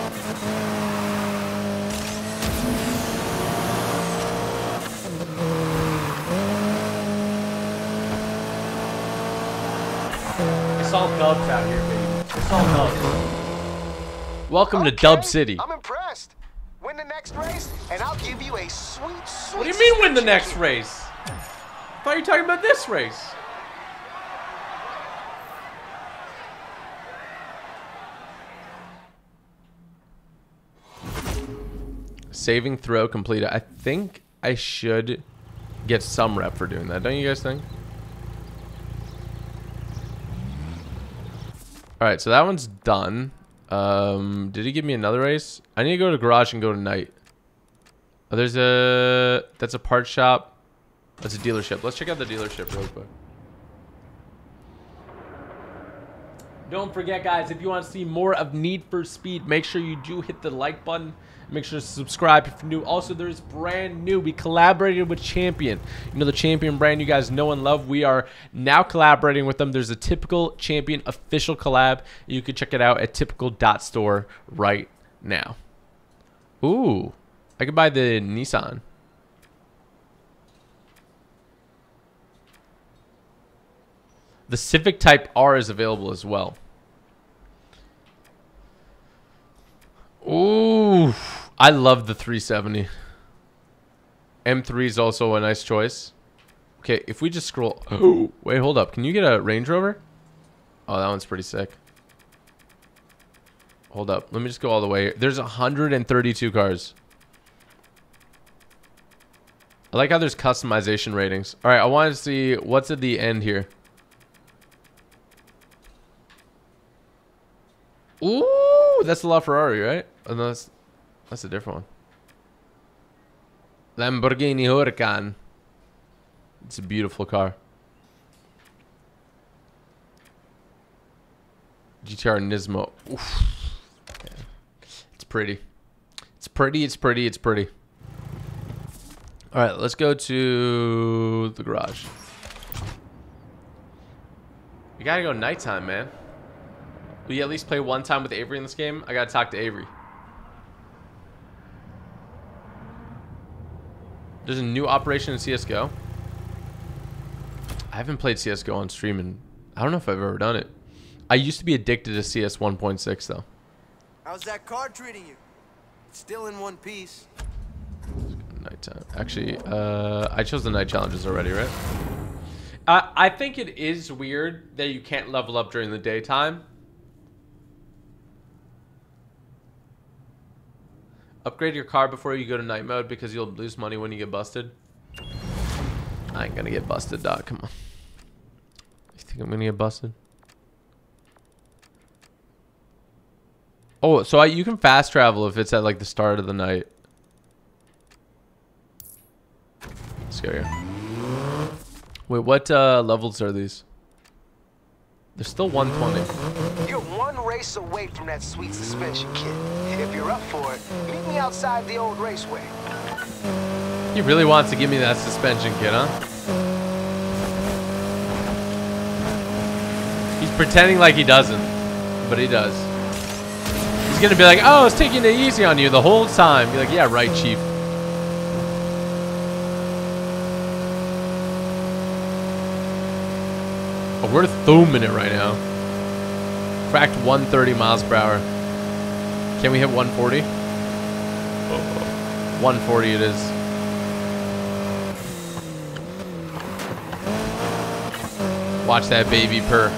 It's all dubs out here, baby. It's all dubs. Welcome to Dub City. I'm impressed. Win the next race, and I'll give you a sweet, sweet. What do you mean win the next race? Thought you were talking about this race. Saving throw completed. I think I should get some rep for doing that. Don't you guys think? All right, so that one's done. Um, did he give me another race? I need to go to the garage and go to night. Oh, there's a that's a part shop. That's a dealership. Let's check out the dealership real quick. Don't forget, guys, if you want to see more of Need for Speed, make sure you do hit the like button. Make sure to subscribe if you're new. Also, there's brand new. We collaborated with Champion. You know the Champion brand you guys know and love. We are now collaborating with them. There's a typical Champion official collab. You can check it out at typical.store right now. Ooh, I could buy the Nissan. The Civic Type R is available as well. Ooh, I love the 370. M3 is also a nice choice. Okay, if we just scroll... Oh, wait, hold up. Can you get a Range Rover? Oh, that one's pretty sick. Hold up. Let me just go all the way. There's 132 cars. I like how there's customization ratings. All right, I want to see what's at the end here. Ooh, that's the LaFerrari, right? Oh, no, that's, that's a different one. Lamborghini Huracan. It's a beautiful car. GTR Nismo. Oof. It's pretty. It's pretty, it's pretty, it's pretty. Alright, let's go to the garage. You gotta go nighttime, man. Will you at least play one time with Avery in this game? I gotta talk to Avery. There's a new operation in CSGO. I haven't played CSGO on stream and I don't know if I've ever done it. I used to be addicted to CS 1.6 though. How's that car treating you? It's still in one piece. Nighttime. Actually, uh, I chose the night challenges already, right? I I think it is weird that you can't level up during the daytime. Upgrade your car before you go to night mode because you'll lose money when you get busted. I ain't gonna get busted, Doc. Come on. You think I'm gonna get busted? Oh, so I, you can fast travel if it's at like the start of the night. Let's go here. Wait, what uh, levels are these? They're still 120. Race away from that sweet suspension kit. If you're up for it, meet me outside the old raceway. He really wants to give me that suspension kit, huh? He's pretending like he doesn't, but he does. He's gonna be like, oh, I was taking it easy on you the whole time. Be like, yeah, right, chief. Oh, we're thumbing it right now. Cracked 130 miles per hour. Can we hit 140? Oh, 140 it is. Watch that baby purr.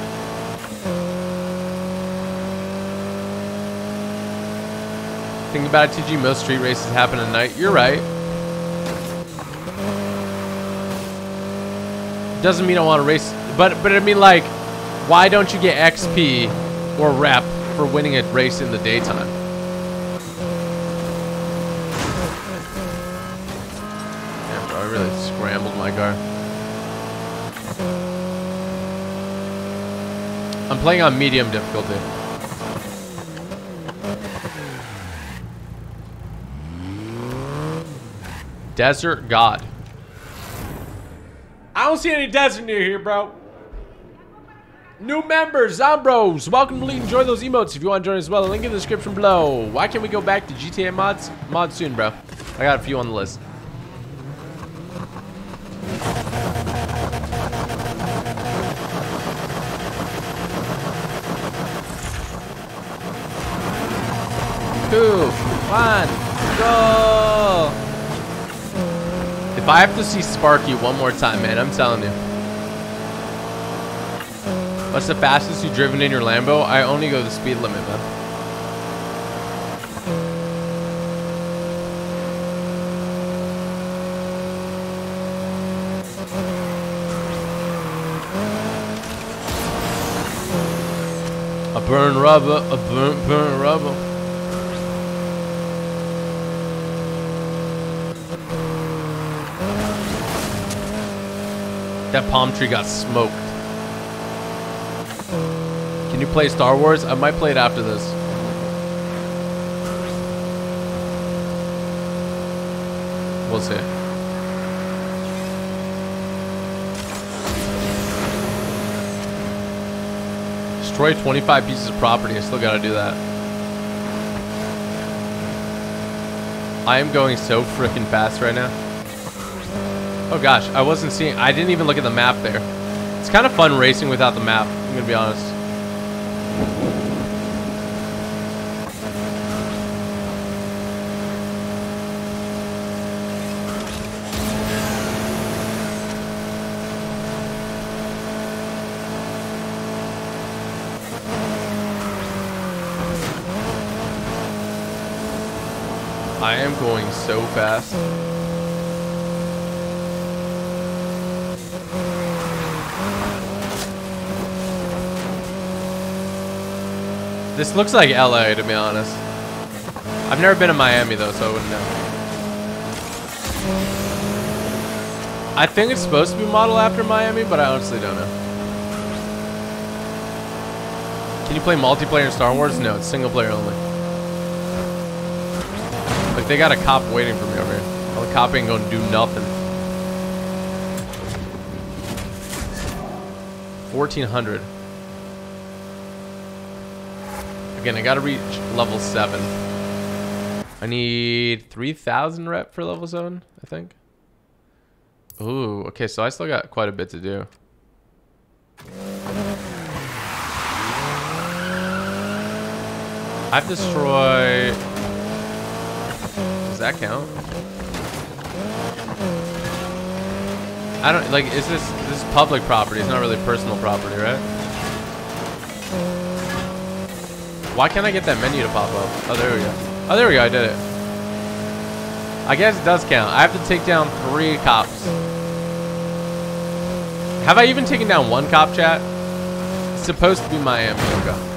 Think about it, TG. Most street races happen at night. You're right. Doesn't mean I want to race, but but I mean like, why don't you get XP or rep for winning a race in the daytime? Bro, I really scrambled my car. I'm playing on medium difficulty. Desert God. I don't see any desert near here, bro. New members, Zombros. Welcome to Elite. Enjoy those emotes if you want to join as well. Link in the description below. Why can't we go back to GTA mods? Mod soon, bro. I got a few on the list. Two, one, go! If I have to see Sparky one more time, man, I'm telling you. What's the fastest you've driven in your Lambo? I only go the speed limit, man. A burn rubber, a burn, burn rubber. That palm tree got smoked. Can you play Star Wars? I might play it after this. We'll see. Destroy 25 pieces of property. I still gotta do that. I am going so freaking fast right now. Oh gosh, I wasn't seeing, I didn't even look at the map there. It's kind of fun racing without the map, I'm gonna be honest. I am going so fast. This looks like LA, to be honest. I've never been to Miami, though, so I wouldn't know. I think it's supposed to be modeled after Miami, but I honestly don't know. Can you play multiplayer in Star Wars? No, it's single player only. They got a cop waiting for me over here. The cop ain't gonna do nothing. 1400. Again, I gotta reach level 7. I need 3,000 rep for level 7, I think. Ooh, okay, so I still got quite a bit to do. I've destroyed... That count? I don't, like, is this, this is public property, it's not really personal property, right? Why can't I get that menu to pop up? Oh, there we go. Oh, there we go. I did it. I guess it does count. I have to take down three cops. Have I even taken down one cop, chat? It's supposed to be Miami. Okay.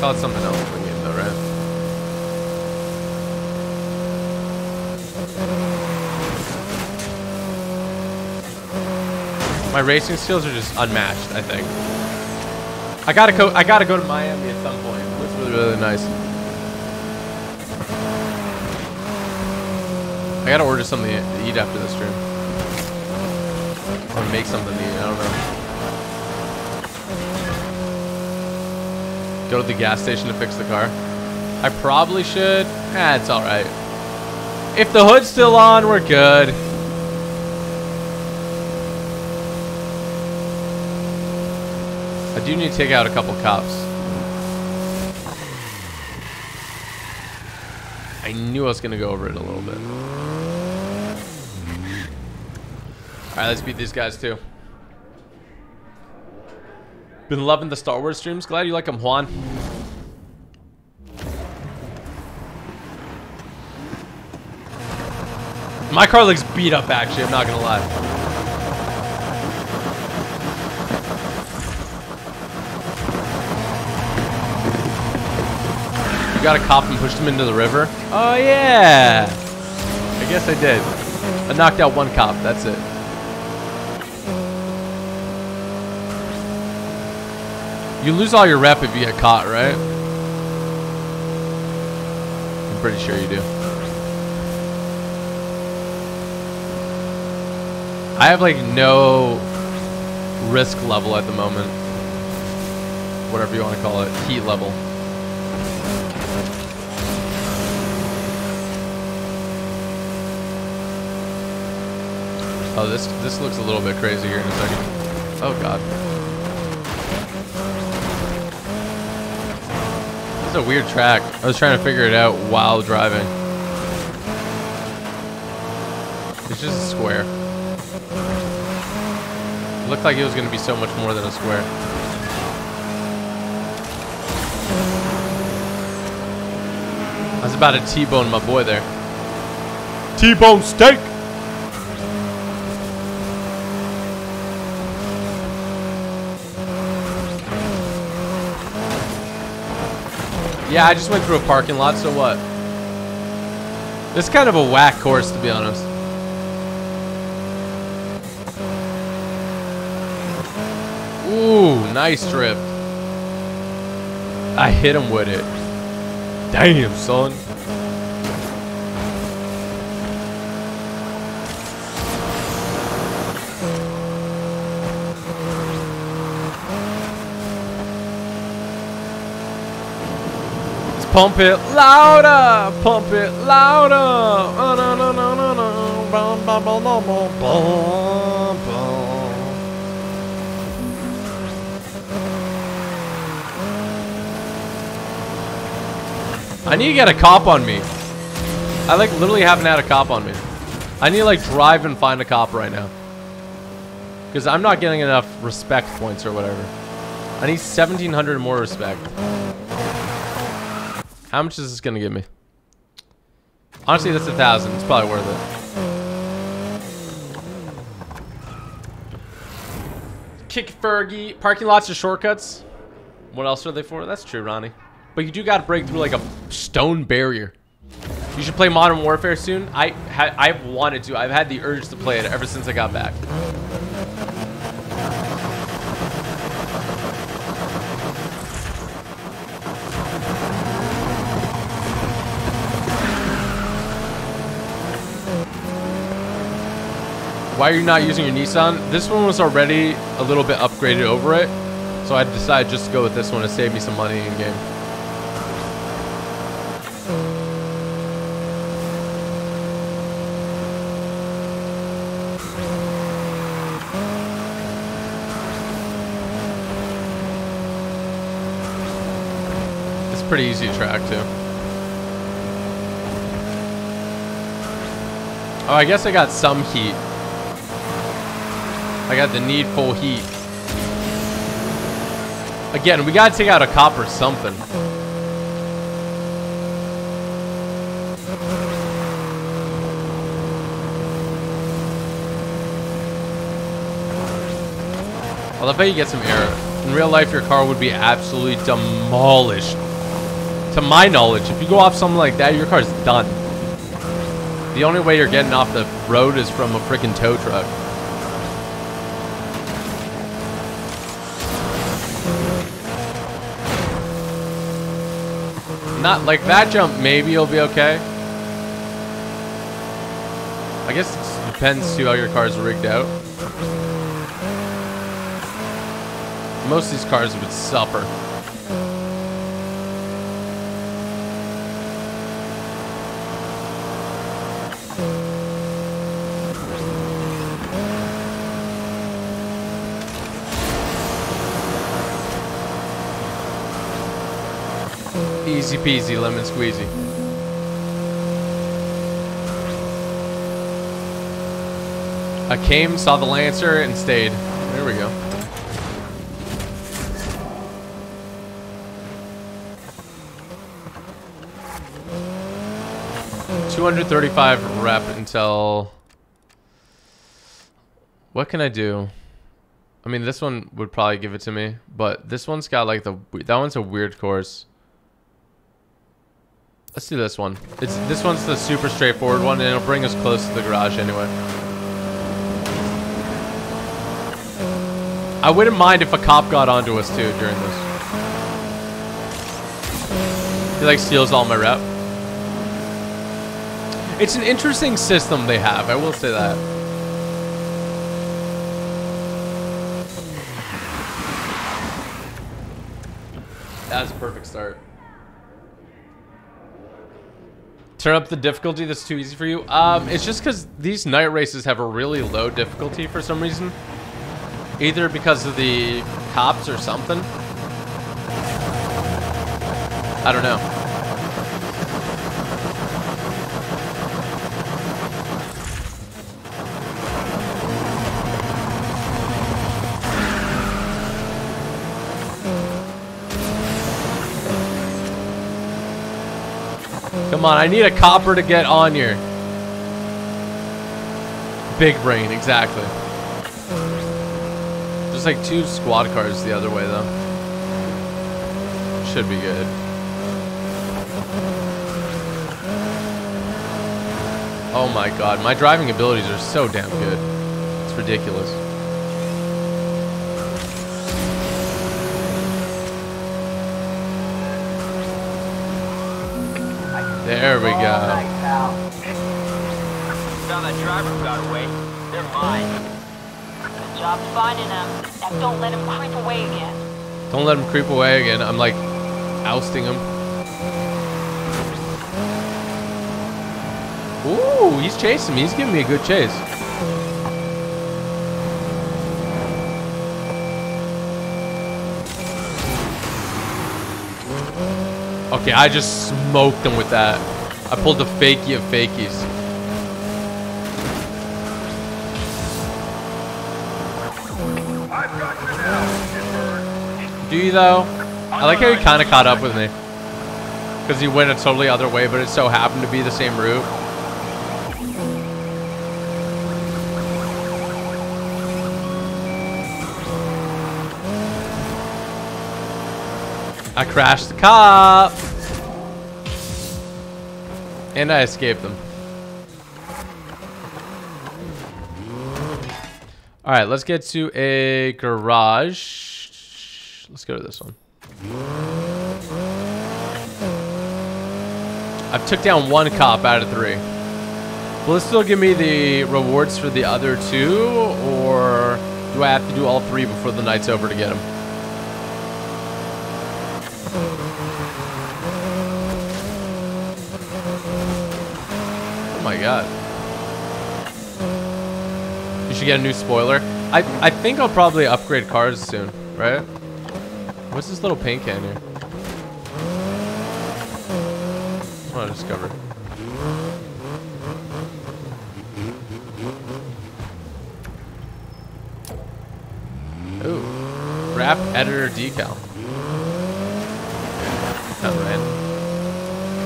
Call it something else in the game, though, right? My racing skills are just unmatched, I think. I gotta go. I gotta go to Miami at some point. It looks really, really nice. I gotta order something to eat after this stream. Or make something to eat. I don't know. Go to the gas station to fix the car. I probably should. Ah, it's all right. If the hood's still on, we're good. I do need to take out a couple cops. I knew I was going to go over it a little bit. Alright, let's beat these guys too. Been loving the Star Wars streams. Glad you like them, Juan. My car looks beat up, actually. I'm not going to lie. Got a cop and pushed him into the river? Oh, yeah. I guess I did. I knocked out one cop. That's it. You lose all your rep if you get caught, right? I'm pretty sure you do. I have like no risk level at the moment. Whatever you want to call it. Heat level. Oh, this this looks a little bit crazy here in a second. Oh god. This is a weird track. I was trying to figure it out while driving. It's just a square. It looked like it was going to be so much more than a square. I was about to T-bone my boy there. T-bone steak! Yeah, I just went through a parking lot, so what? This is kind of a whack course, to be honest. Ooh, nice drift. I hit him with it. Damn, son. Pump it louder, pump it louder. I need to get a cop on me. I like literally haven't had a cop on me. I need to like drive and find a cop right now. Because I'm not getting enough respect points or whatever. I need 1700 more respect. How much is this to give me? Honestly, that's a thousand. It's probably worth it. Kick Fergie. Parking lots are shortcuts. What else are they for? That's true, Ronnie. But you do got to break through like a stone barrier. You should play Modern Warfare soon. I ha I've wanted to. I've had the urge to play it ever since I got back. Why are you not using your Nissan? This one was already a little bit upgraded over it. So I decided just to go with this one to save me some money in game. It's pretty easy to track too. Oh, I guess I got some heat. I got the needful heat. Again, we gotta take out a cop or something. I love how you get some air. In real life, your car would be absolutely demolished. To my knowledge, if you go off something like that, your car's done. The only way you're getting off the road is from a freaking tow truck. Not like that jump, maybe you'll be okay. I guess it depends to how your car's rigged out. Most of these cars would suffer. Easy peasy, lemon squeezy. I came, saw the Lancer, and stayed. There we go. Two hundred thirty-five rep until. What can I do? I mean, this one would probably give it to me, but this one's got like the that one's a weird course. Let's do this one. It's this one's the super straightforward one, and it'll bring us close to the garage anyway. I wouldn't mind if a cop got onto us too during this. He like steals all my rep. It's an interesting system they have. I will say that. That's a perfect start. Turn up the difficulty that's too easy for you. Um, it's just because these night races have a really low difficulty for some reason. Either because of the cops or something. I don't know. Come on, I need a copper to get on here. Big brain, exactly. There's like two squad cars the other way though. Should be good. Oh my god, my driving abilities are so damn good. It's ridiculous. There we go. Oh, Found that driver who got away. They're mine. Good job finding him. Now don't let him creep away again. Don't let him creep away again. I'm like ousting him. Ooh, he's chasing me. He's giving me a good chase. Okay, I just smoked him with that. I pulled the fakey of fakies. Do you though? I like how he kind of caught up with me. Because he went a totally other way, but it so happened to be the same route. I crashed the cop. And I escaped them. All right, let's get to a garage. Let's go to this one. I've took down one cop out of three. Will it still give me the rewards for the other two, or do I have to do all three before the night's over to get them? Oh my god. You should get a new spoiler. I, I think I'll probably upgrade cars soon, right? What's this little paint can here? I discovered. Ooh. Wrap editor decal. Kind of random.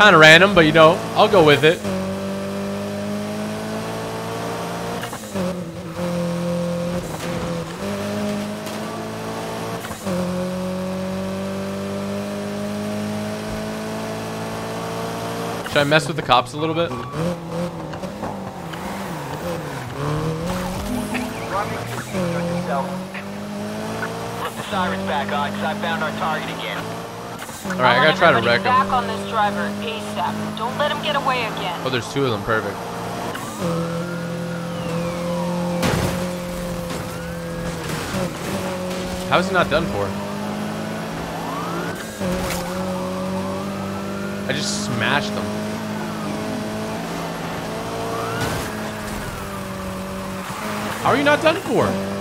Kind of random, but you know, I'll go with it. Should I mess with the cops a little bit? The sirens back on, because I found our target again. Alright, I gotta try to wreck him. Back on this driver ASAP. Don't let him get away again. Oh, there's two of them. Perfect. How is he not done for? I just smashed them. How are you not done for?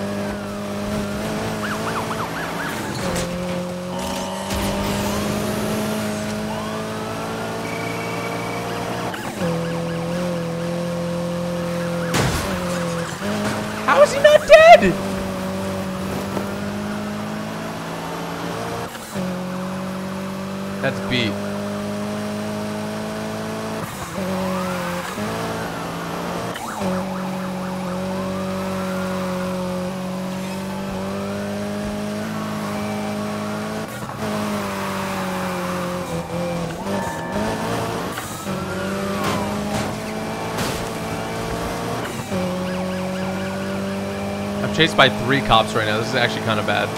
Chased by three cops right now. This is actually kind of bad.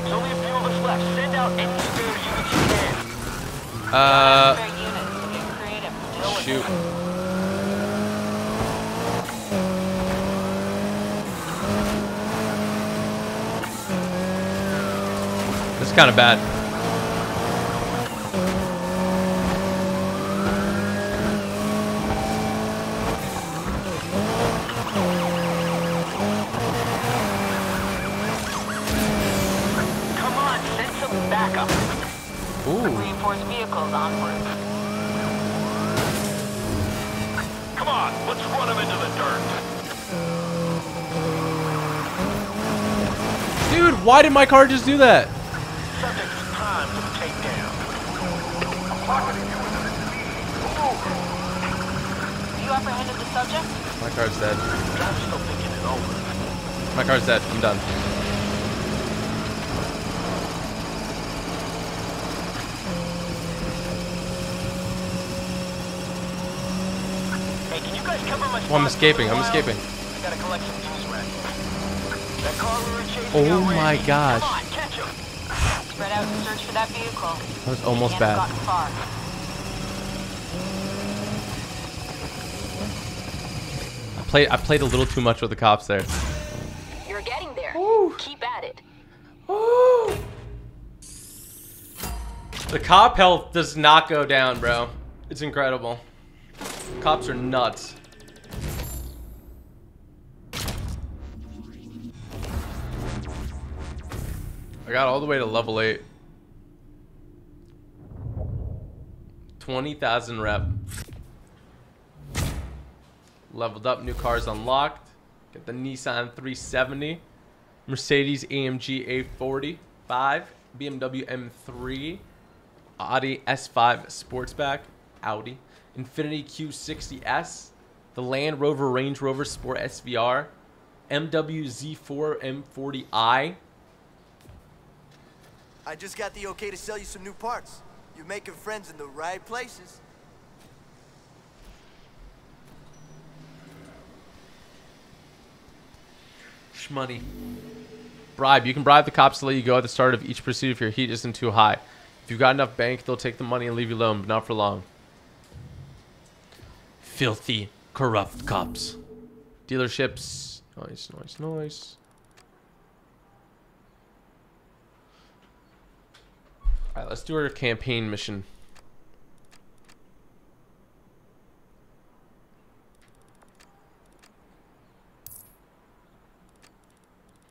There's only a few of us left. Send out any spare units you can. Uh, shoot. This is kind of bad. Why did my car just do that? Subject's time for the takedown. You apprehended the subject? My car's dead. I'm still thinking it over. My car's dead. I'm done. Hey, can you guys cover my Oh, I'm spot for a escaping. I'm escaping. I gotta collect some news racks. That car we were chasing Oh outran my me. gosh. Come on, catch him. Spread out and search for that vehicle. That was almost bad. have gotten far. I played. I played a little too much with the cops there. You're getting there. Keep at it. The cop health does not go down, bro. It's incredible. Cops are nuts. Got all the way to level 8. 20,000 rep. Leveled up, new cars unlocked. Get the Nissan 370, Mercedes AMG A40, 5, BMW M3, Audi S5 Sportsback, Audi, Infiniti Q60S, the Land Rover Range Rover Sport SVR, MW Z4 M40i, I just got the okay to sell you some new parts. You're making friends in the right places. Shmoney. Bribe. You can bribe the cops to let you go at the start of each pursuit if your heat isn't too high. If you've got enough bank, they'll take the money and leave you alone, but not for long. Filthy, corrupt cops. Dealerships. Nice, nice, nice. Alright, let's do our campaign mission.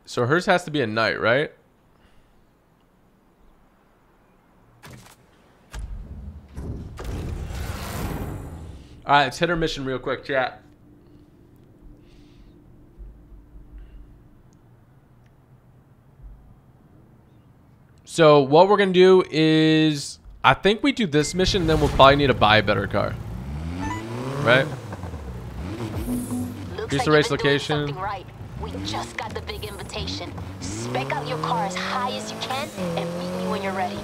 So hers has to be a night, right? All right, let's hit our mission real quick, chat. So what we're gonna do is, I think we do this mission, then we'll probably need to buy a better car, right? Looks like the race you've been doing location. right. We just got the big invitation. Spec out your car as high as you can and meet me when you're ready.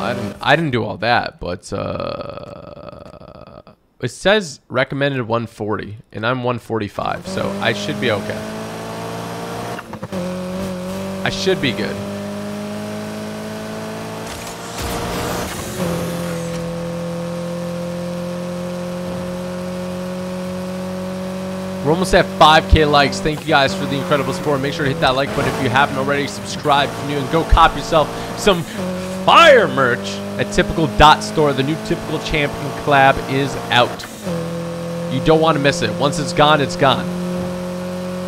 I didn't I didn't do all that, but uh it says recommended 140 and I'm 145, so I should be okay. I should be good. We're almost at 5k likes. Thank you guys for the incredible support. Make sure to hit that like button if you haven't already. Subscribe if you're new and go cop yourself some fire merch at Typical Dot Store. The new Typical Champion collab is out. You don't want to miss it. Once it's gone, it's gone.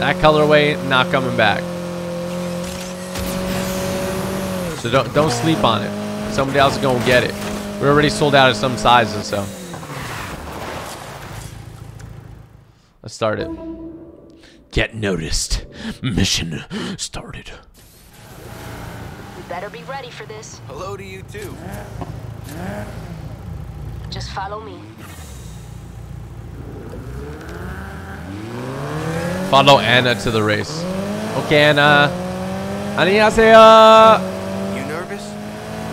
That colorway not coming back. So don't don't sleep on it. Somebody else is gonna get it. We're already sold out of some sizes, so. Let's start it. Get noticed. Mission started. You better be ready for this. Hello to you too. Just follow me. Follow Ana to the race. Okay, Ana. 안녕하세요. You nervous?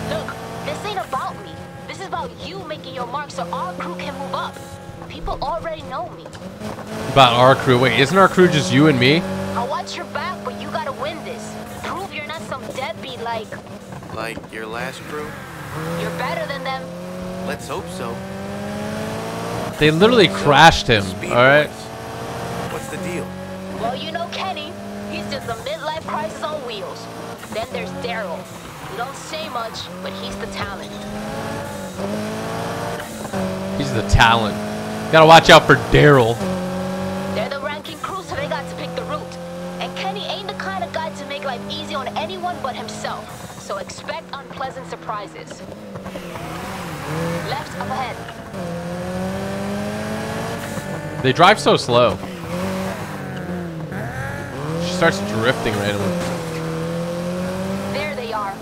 Look, this ain't about me. This is about you making your mark so our crew can move up. People already know me. About our crew. Wait, isn't our crew just you and me? I'll watch your back, but you gotta win this. Prove you're not some deadbeat like Like your last crew? you're better than them. Let's hope so. They literally crashed him. All right. What's the deal? Well, you know Kenny. He's just a midlife crisis on wheels. Then there's Daryl. He don't say much, but he's the talent. He's the talent. Gotta watch out for Daryl. Unpleasant surprises. Left up ahead. They drive so slow. She starts drifting randomly. There they are.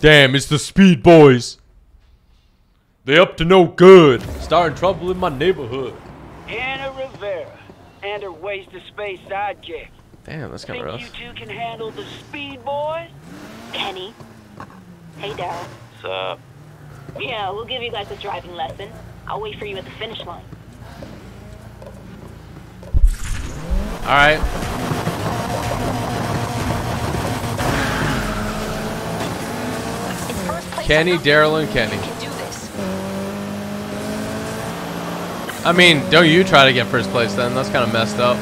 Damn, it's the Speed Boys. They up to no good. Starting trouble in my neighborhood. Ana Rivera and her waste of space sidekick. Damn, that's kind Think of you two can handle the speed boys? Kenny. Hey, Daryl. What's up? Yeah, we'll give you guys a driving lesson. I'll wait for you at the finish line. All right. Kenny, Daryl, and Kenny. I mean, don't you try to get first place then? That's kind of messed up.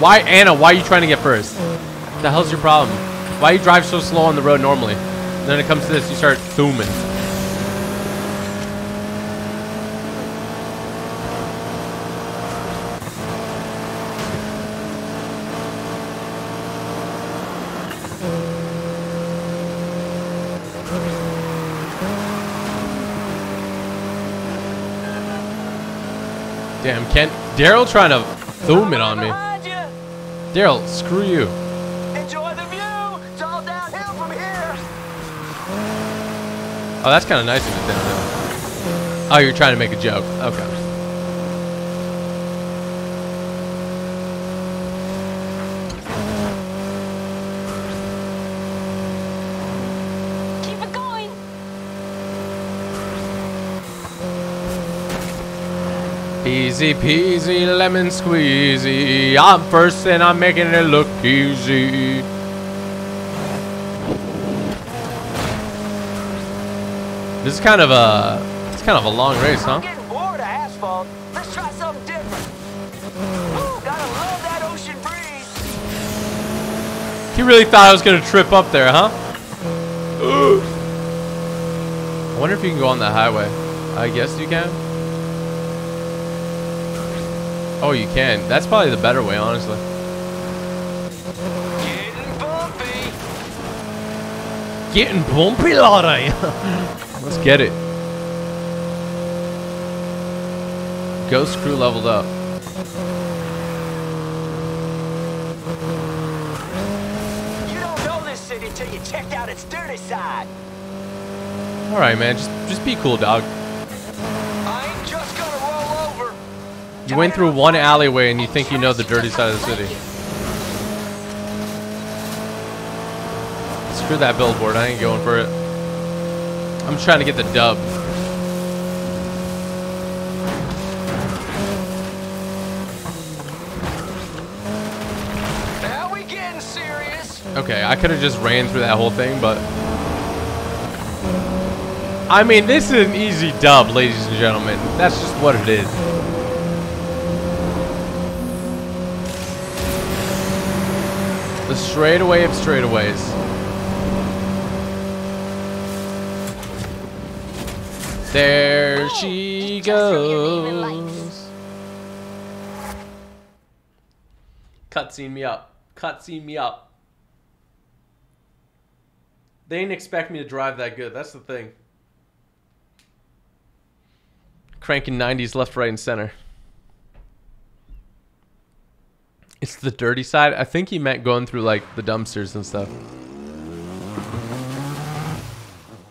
Why, Ana? Why are you trying to get first? What the hell's your problem? Why you drive so slow on the road normally? Then it comes to this, you start zooming. Damn, Ken, Daryl trying to zoom it on me. Daryl, screw you. Oh, that's kind of nice of then. Oh, you're trying to make a joke. Okay. Keep it going. Easy peasy lemon squeezy. I'm first and I'm making it look easy. This is kind of a it's kind of a long race, huh? Getting bored of asphalt. Let's try something different. Ooh, gotta love that ocean breeze. He really thought I was gonna trip up there, huh? I wonder if you can go on that highway. I guess you can. Oh, you can. That's probably the better way, honestly. Getting bumpy, Getting bumpy, Lottie. (laughs) Let's get it. Ghost crew leveled up. You don't know this city till you check out its dirty side. All right, man. Just just be cool, dog. I ain't just gonna roll over. You went through one alleyway and you think you know the dirty side of the city. Screw that billboard. I ain't going for it. I'm trying to get the dub. Now we getting serious. Okay, I could have just ran through that whole thing, but... I mean, this is an easy dub, ladies and gentlemen. That's just what it is. The straightaway of straightaways. There she goes. Cutscene me up. Cutscene me up. They didn't expect me to drive that good. That's the thing. Cranking 90s left, right, and center. It's the dirty side. I think he meant going through like the dumpsters and stuff.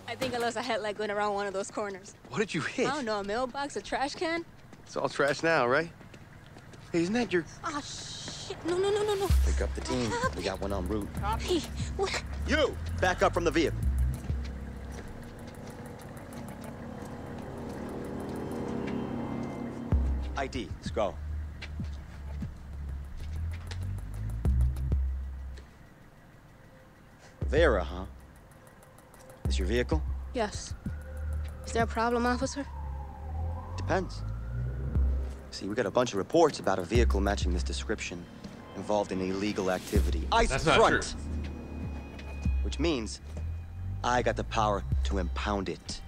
I think I lost a headlight going around one of those corners. What did you hit? I don't know, a mailbox, a trash can? It's all trash now, right? Hey, isn't that your... Ah, shit. No, no, no, no, no. Pick up the team. We got one en route. Hey, what? You! Back up from the vehicle. ID, let's go. Vera, huh? This your vehicle? Yes. Is there a problem, officer? Depends. See, we got a bunch of reports about a vehicle matching this description involved in illegal activity. Ice That's not front. true. Which means I got the power to impound it.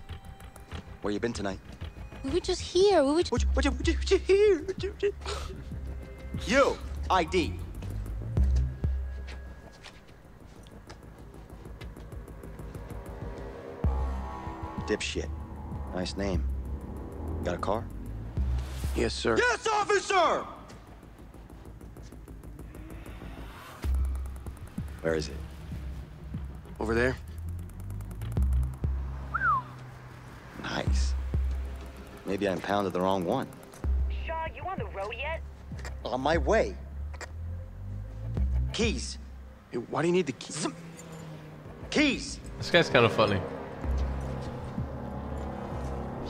Where you been tonight? We were just here. We were just... What you, what you, what you, what you here? What you, what you- you, ID. Dipshit. Nice name. Got a car? Yes, sir. Yes, officer! Where is it? Over there. Nice. Maybe I impounded the wrong one. Shaw, you on the road yet? On my way. Keys. why do you need the keys? Keys. This guy's kind of funny.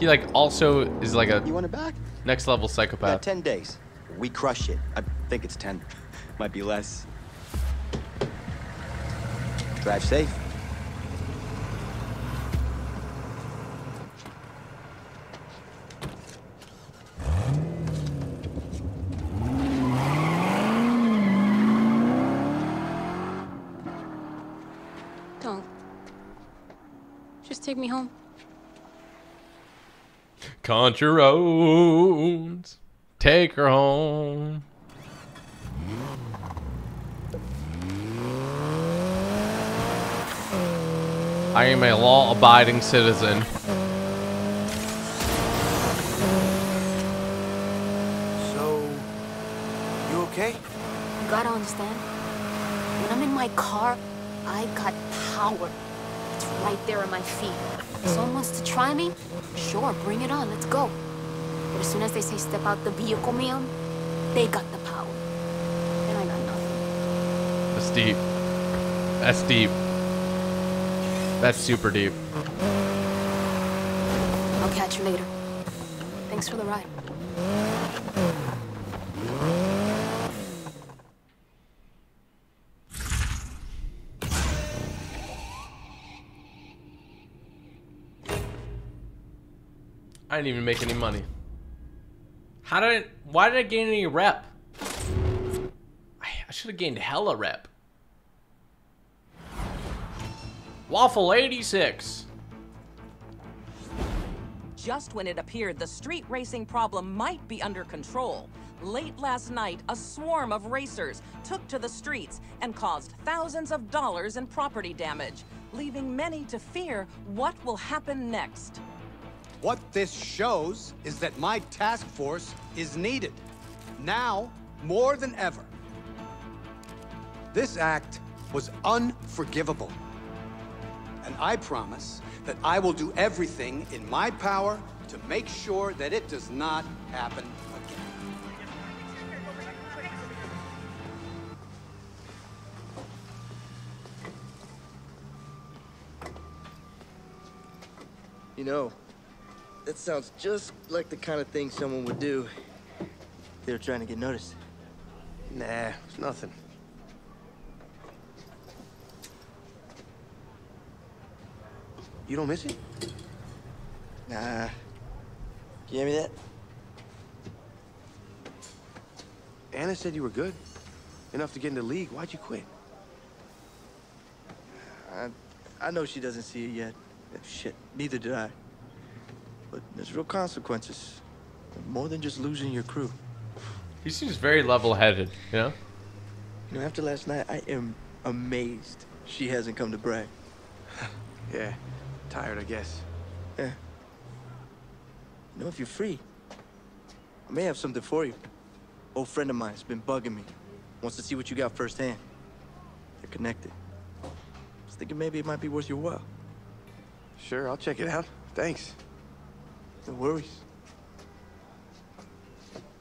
He like also is like a You want it back? next level psychopath. 10 days. We crush it. I think it's 10. (laughs) Might be less. Drive safe. Don't. Just take me home. Country roads, take her home. I am a law-abiding citizen. So, you okay? You gotta understand. When I'm in my car, I got power. It's right there at my feet. Someone wants to try me? Sure, bring it on. Let's go. But as soon as they say step out the vehicle, ma'am, they got the power. And I got nothing. That's deep. That's deep. That's super deep. I'll catch you later. Thanks for the ride. Didn't even make any money. How did I, why did I gain any rep? I, I should have gained hella rep. Waffle 86. Just when it appeared the street racing problem might be under control, late last night, a swarm of racers took to the streets and caused thousands of dollars in property damage, leaving many to fear what will happen next. What this shows is that my task force is needed. Now, more than ever. This act was unforgivable. And I promise that I will do everything in my power to make sure that it does not happen again. You know, that sounds just like the kind of thing someone would do if they were trying to get noticed. Nah, it's nothing. You don't miss it? Nah. You hear me that? Ana said you were good. Enough to get in the league. Why'd you quit? I, I know she doesn't see it yet. Shit, neither did I. But there's real consequences. More than just losing your crew. He seems very level-headed, you know? You know, after last night, I am amazed she hasn't come to brag. (laughs) Yeah, tired, I guess. Yeah. You know, if you're free, I may have something for you. Old friend of mine's been bugging me. Wants to see what you got firsthand. They're connected. I Was thinking maybe it might be worth your while. Sure, I'll check it out. Thanks. No worries.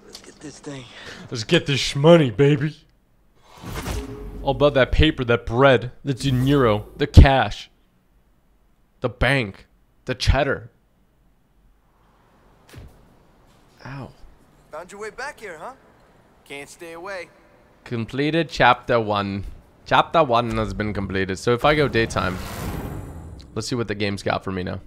Let's get this thing. Let's get this money, baby. All about that paper, that bread, the dinero, the cash, the bank, the cheddar. Ow. Found your way back here, huh? Can't stay away. Completed chapter one. Chapter one has been completed. So if I go daytime, let's see what the game's got for me now.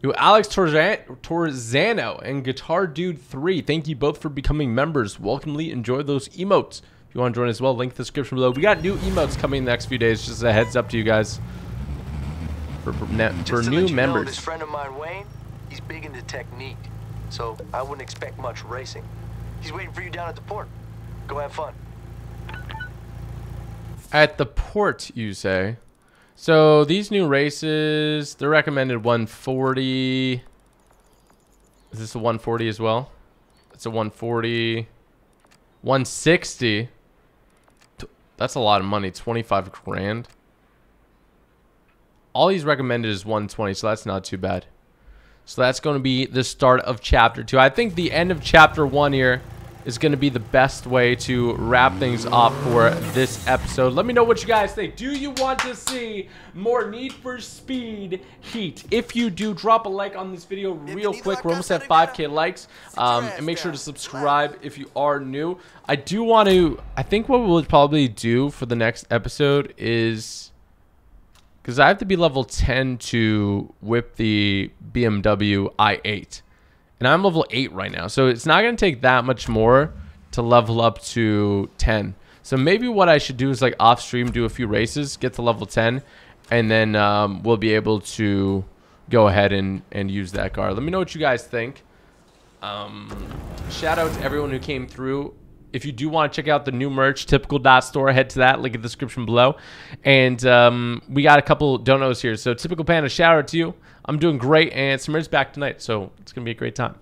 Yo, Alex Torzan- Torzano and Guitar Dude 3, thank you both for becoming members. Welcomely enjoy those emotes. If you want to join as well, link the description below. We got new emotes coming in the next few days. Just a heads up to you guys for, for, for new you know, members. this friend of mine, Wayne, he's big into technique, so I wouldn't expect much racing. He's waiting for you down at the port. Go have fun. At the port, you say? So these new races, they're recommended 140. Is this a 140 as well? It's a 140. 160. That's a lot of money. 25 grand. All he's recommended is 120, so that's not too bad. So that's going to be the start of chapter two. I think the end of chapter one here is going to be the best way to wrap things up for this episode. Let me know what you guys think. Do you want to see more Need for Speed Heat? If you do, drop a like on this video real quick. We're almost at 5k likes. Um, and make sure to subscribe if you are new. I do want to, I think what we'll probably do for the next episode is because I have to be level 10 to whip the BMW i8. And I'm level 8 right now. So it's not going to take that much more to level up to 10. So maybe what I should do is like off stream, do a few races, get to level 10, and then um, we'll be able to go ahead and, and use that car. Let me know what you guys think. Um, shout out to everyone who came through. If you do want to check out the new merch, typical dot store, head to that link in the description below. And um, we got a couple donos here. So typical panda, shout out to you. I'm doing great, and Samir's back tonight, so it's gonna be a great time.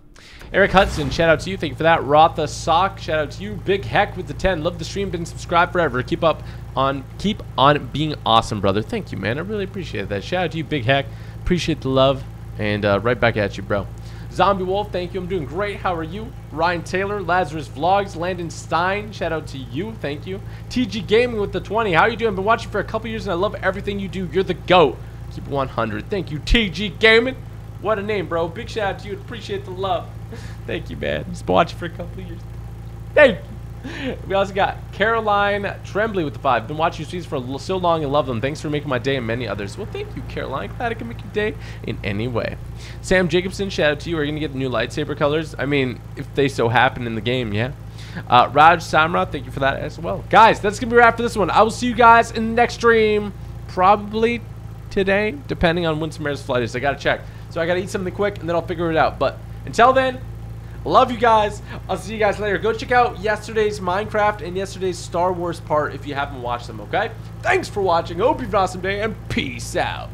Eric Hudson, shout out to you. Thank you for that. Rotha Sock, shout out to you. Big Heck with the 10. Love the stream. Been subscribed forever. Keep up on keep on being awesome, brother. Thank you, man. I really appreciate that. Shout out to you, Big Heck. Appreciate the love. And uh, right back at you, bro. Zombie Wolf, thank you. I'm doing great. How are you? Ryan Taylor, Lazarus Vlogs, Landon Stein, shout out to you. Thank you. TG Gaming with the 20. How are you doing? Been watching for a couple years and I love everything you do. You're the GOAT. Keep 100. Thank you, TG Gaming. What a name, bro. Big shout out to you. Appreciate the love. (laughs) Thank you, man. Just been watching for a couple of years. Thank you. We also got Caroline Tremblay with the five. Been watching your for so long and love them. Thanks for making my day and many others. Well, thank you, Caroline. Glad I can make your day in any way. Sam Jacobson, shout out to you. Are you gonna get the new lightsaber colors? I mean, if they so happen in the game, yeah. Uh, Raj Samra, thank you for that as well. Guys, that's gonna be a wrap for this one. I will see you guys in the next stream, probably today, depending on when Samara's flight is. I gotta check. So I gotta eat something quick and then I'll figure it out. But until then, Love you guys. I'll see you guys later. Go check out yesterday's Minecraft and yesterday's Star Wars part if you haven't watched them, okay? Thanks for watching. Hope you've an awesome day, and peace out.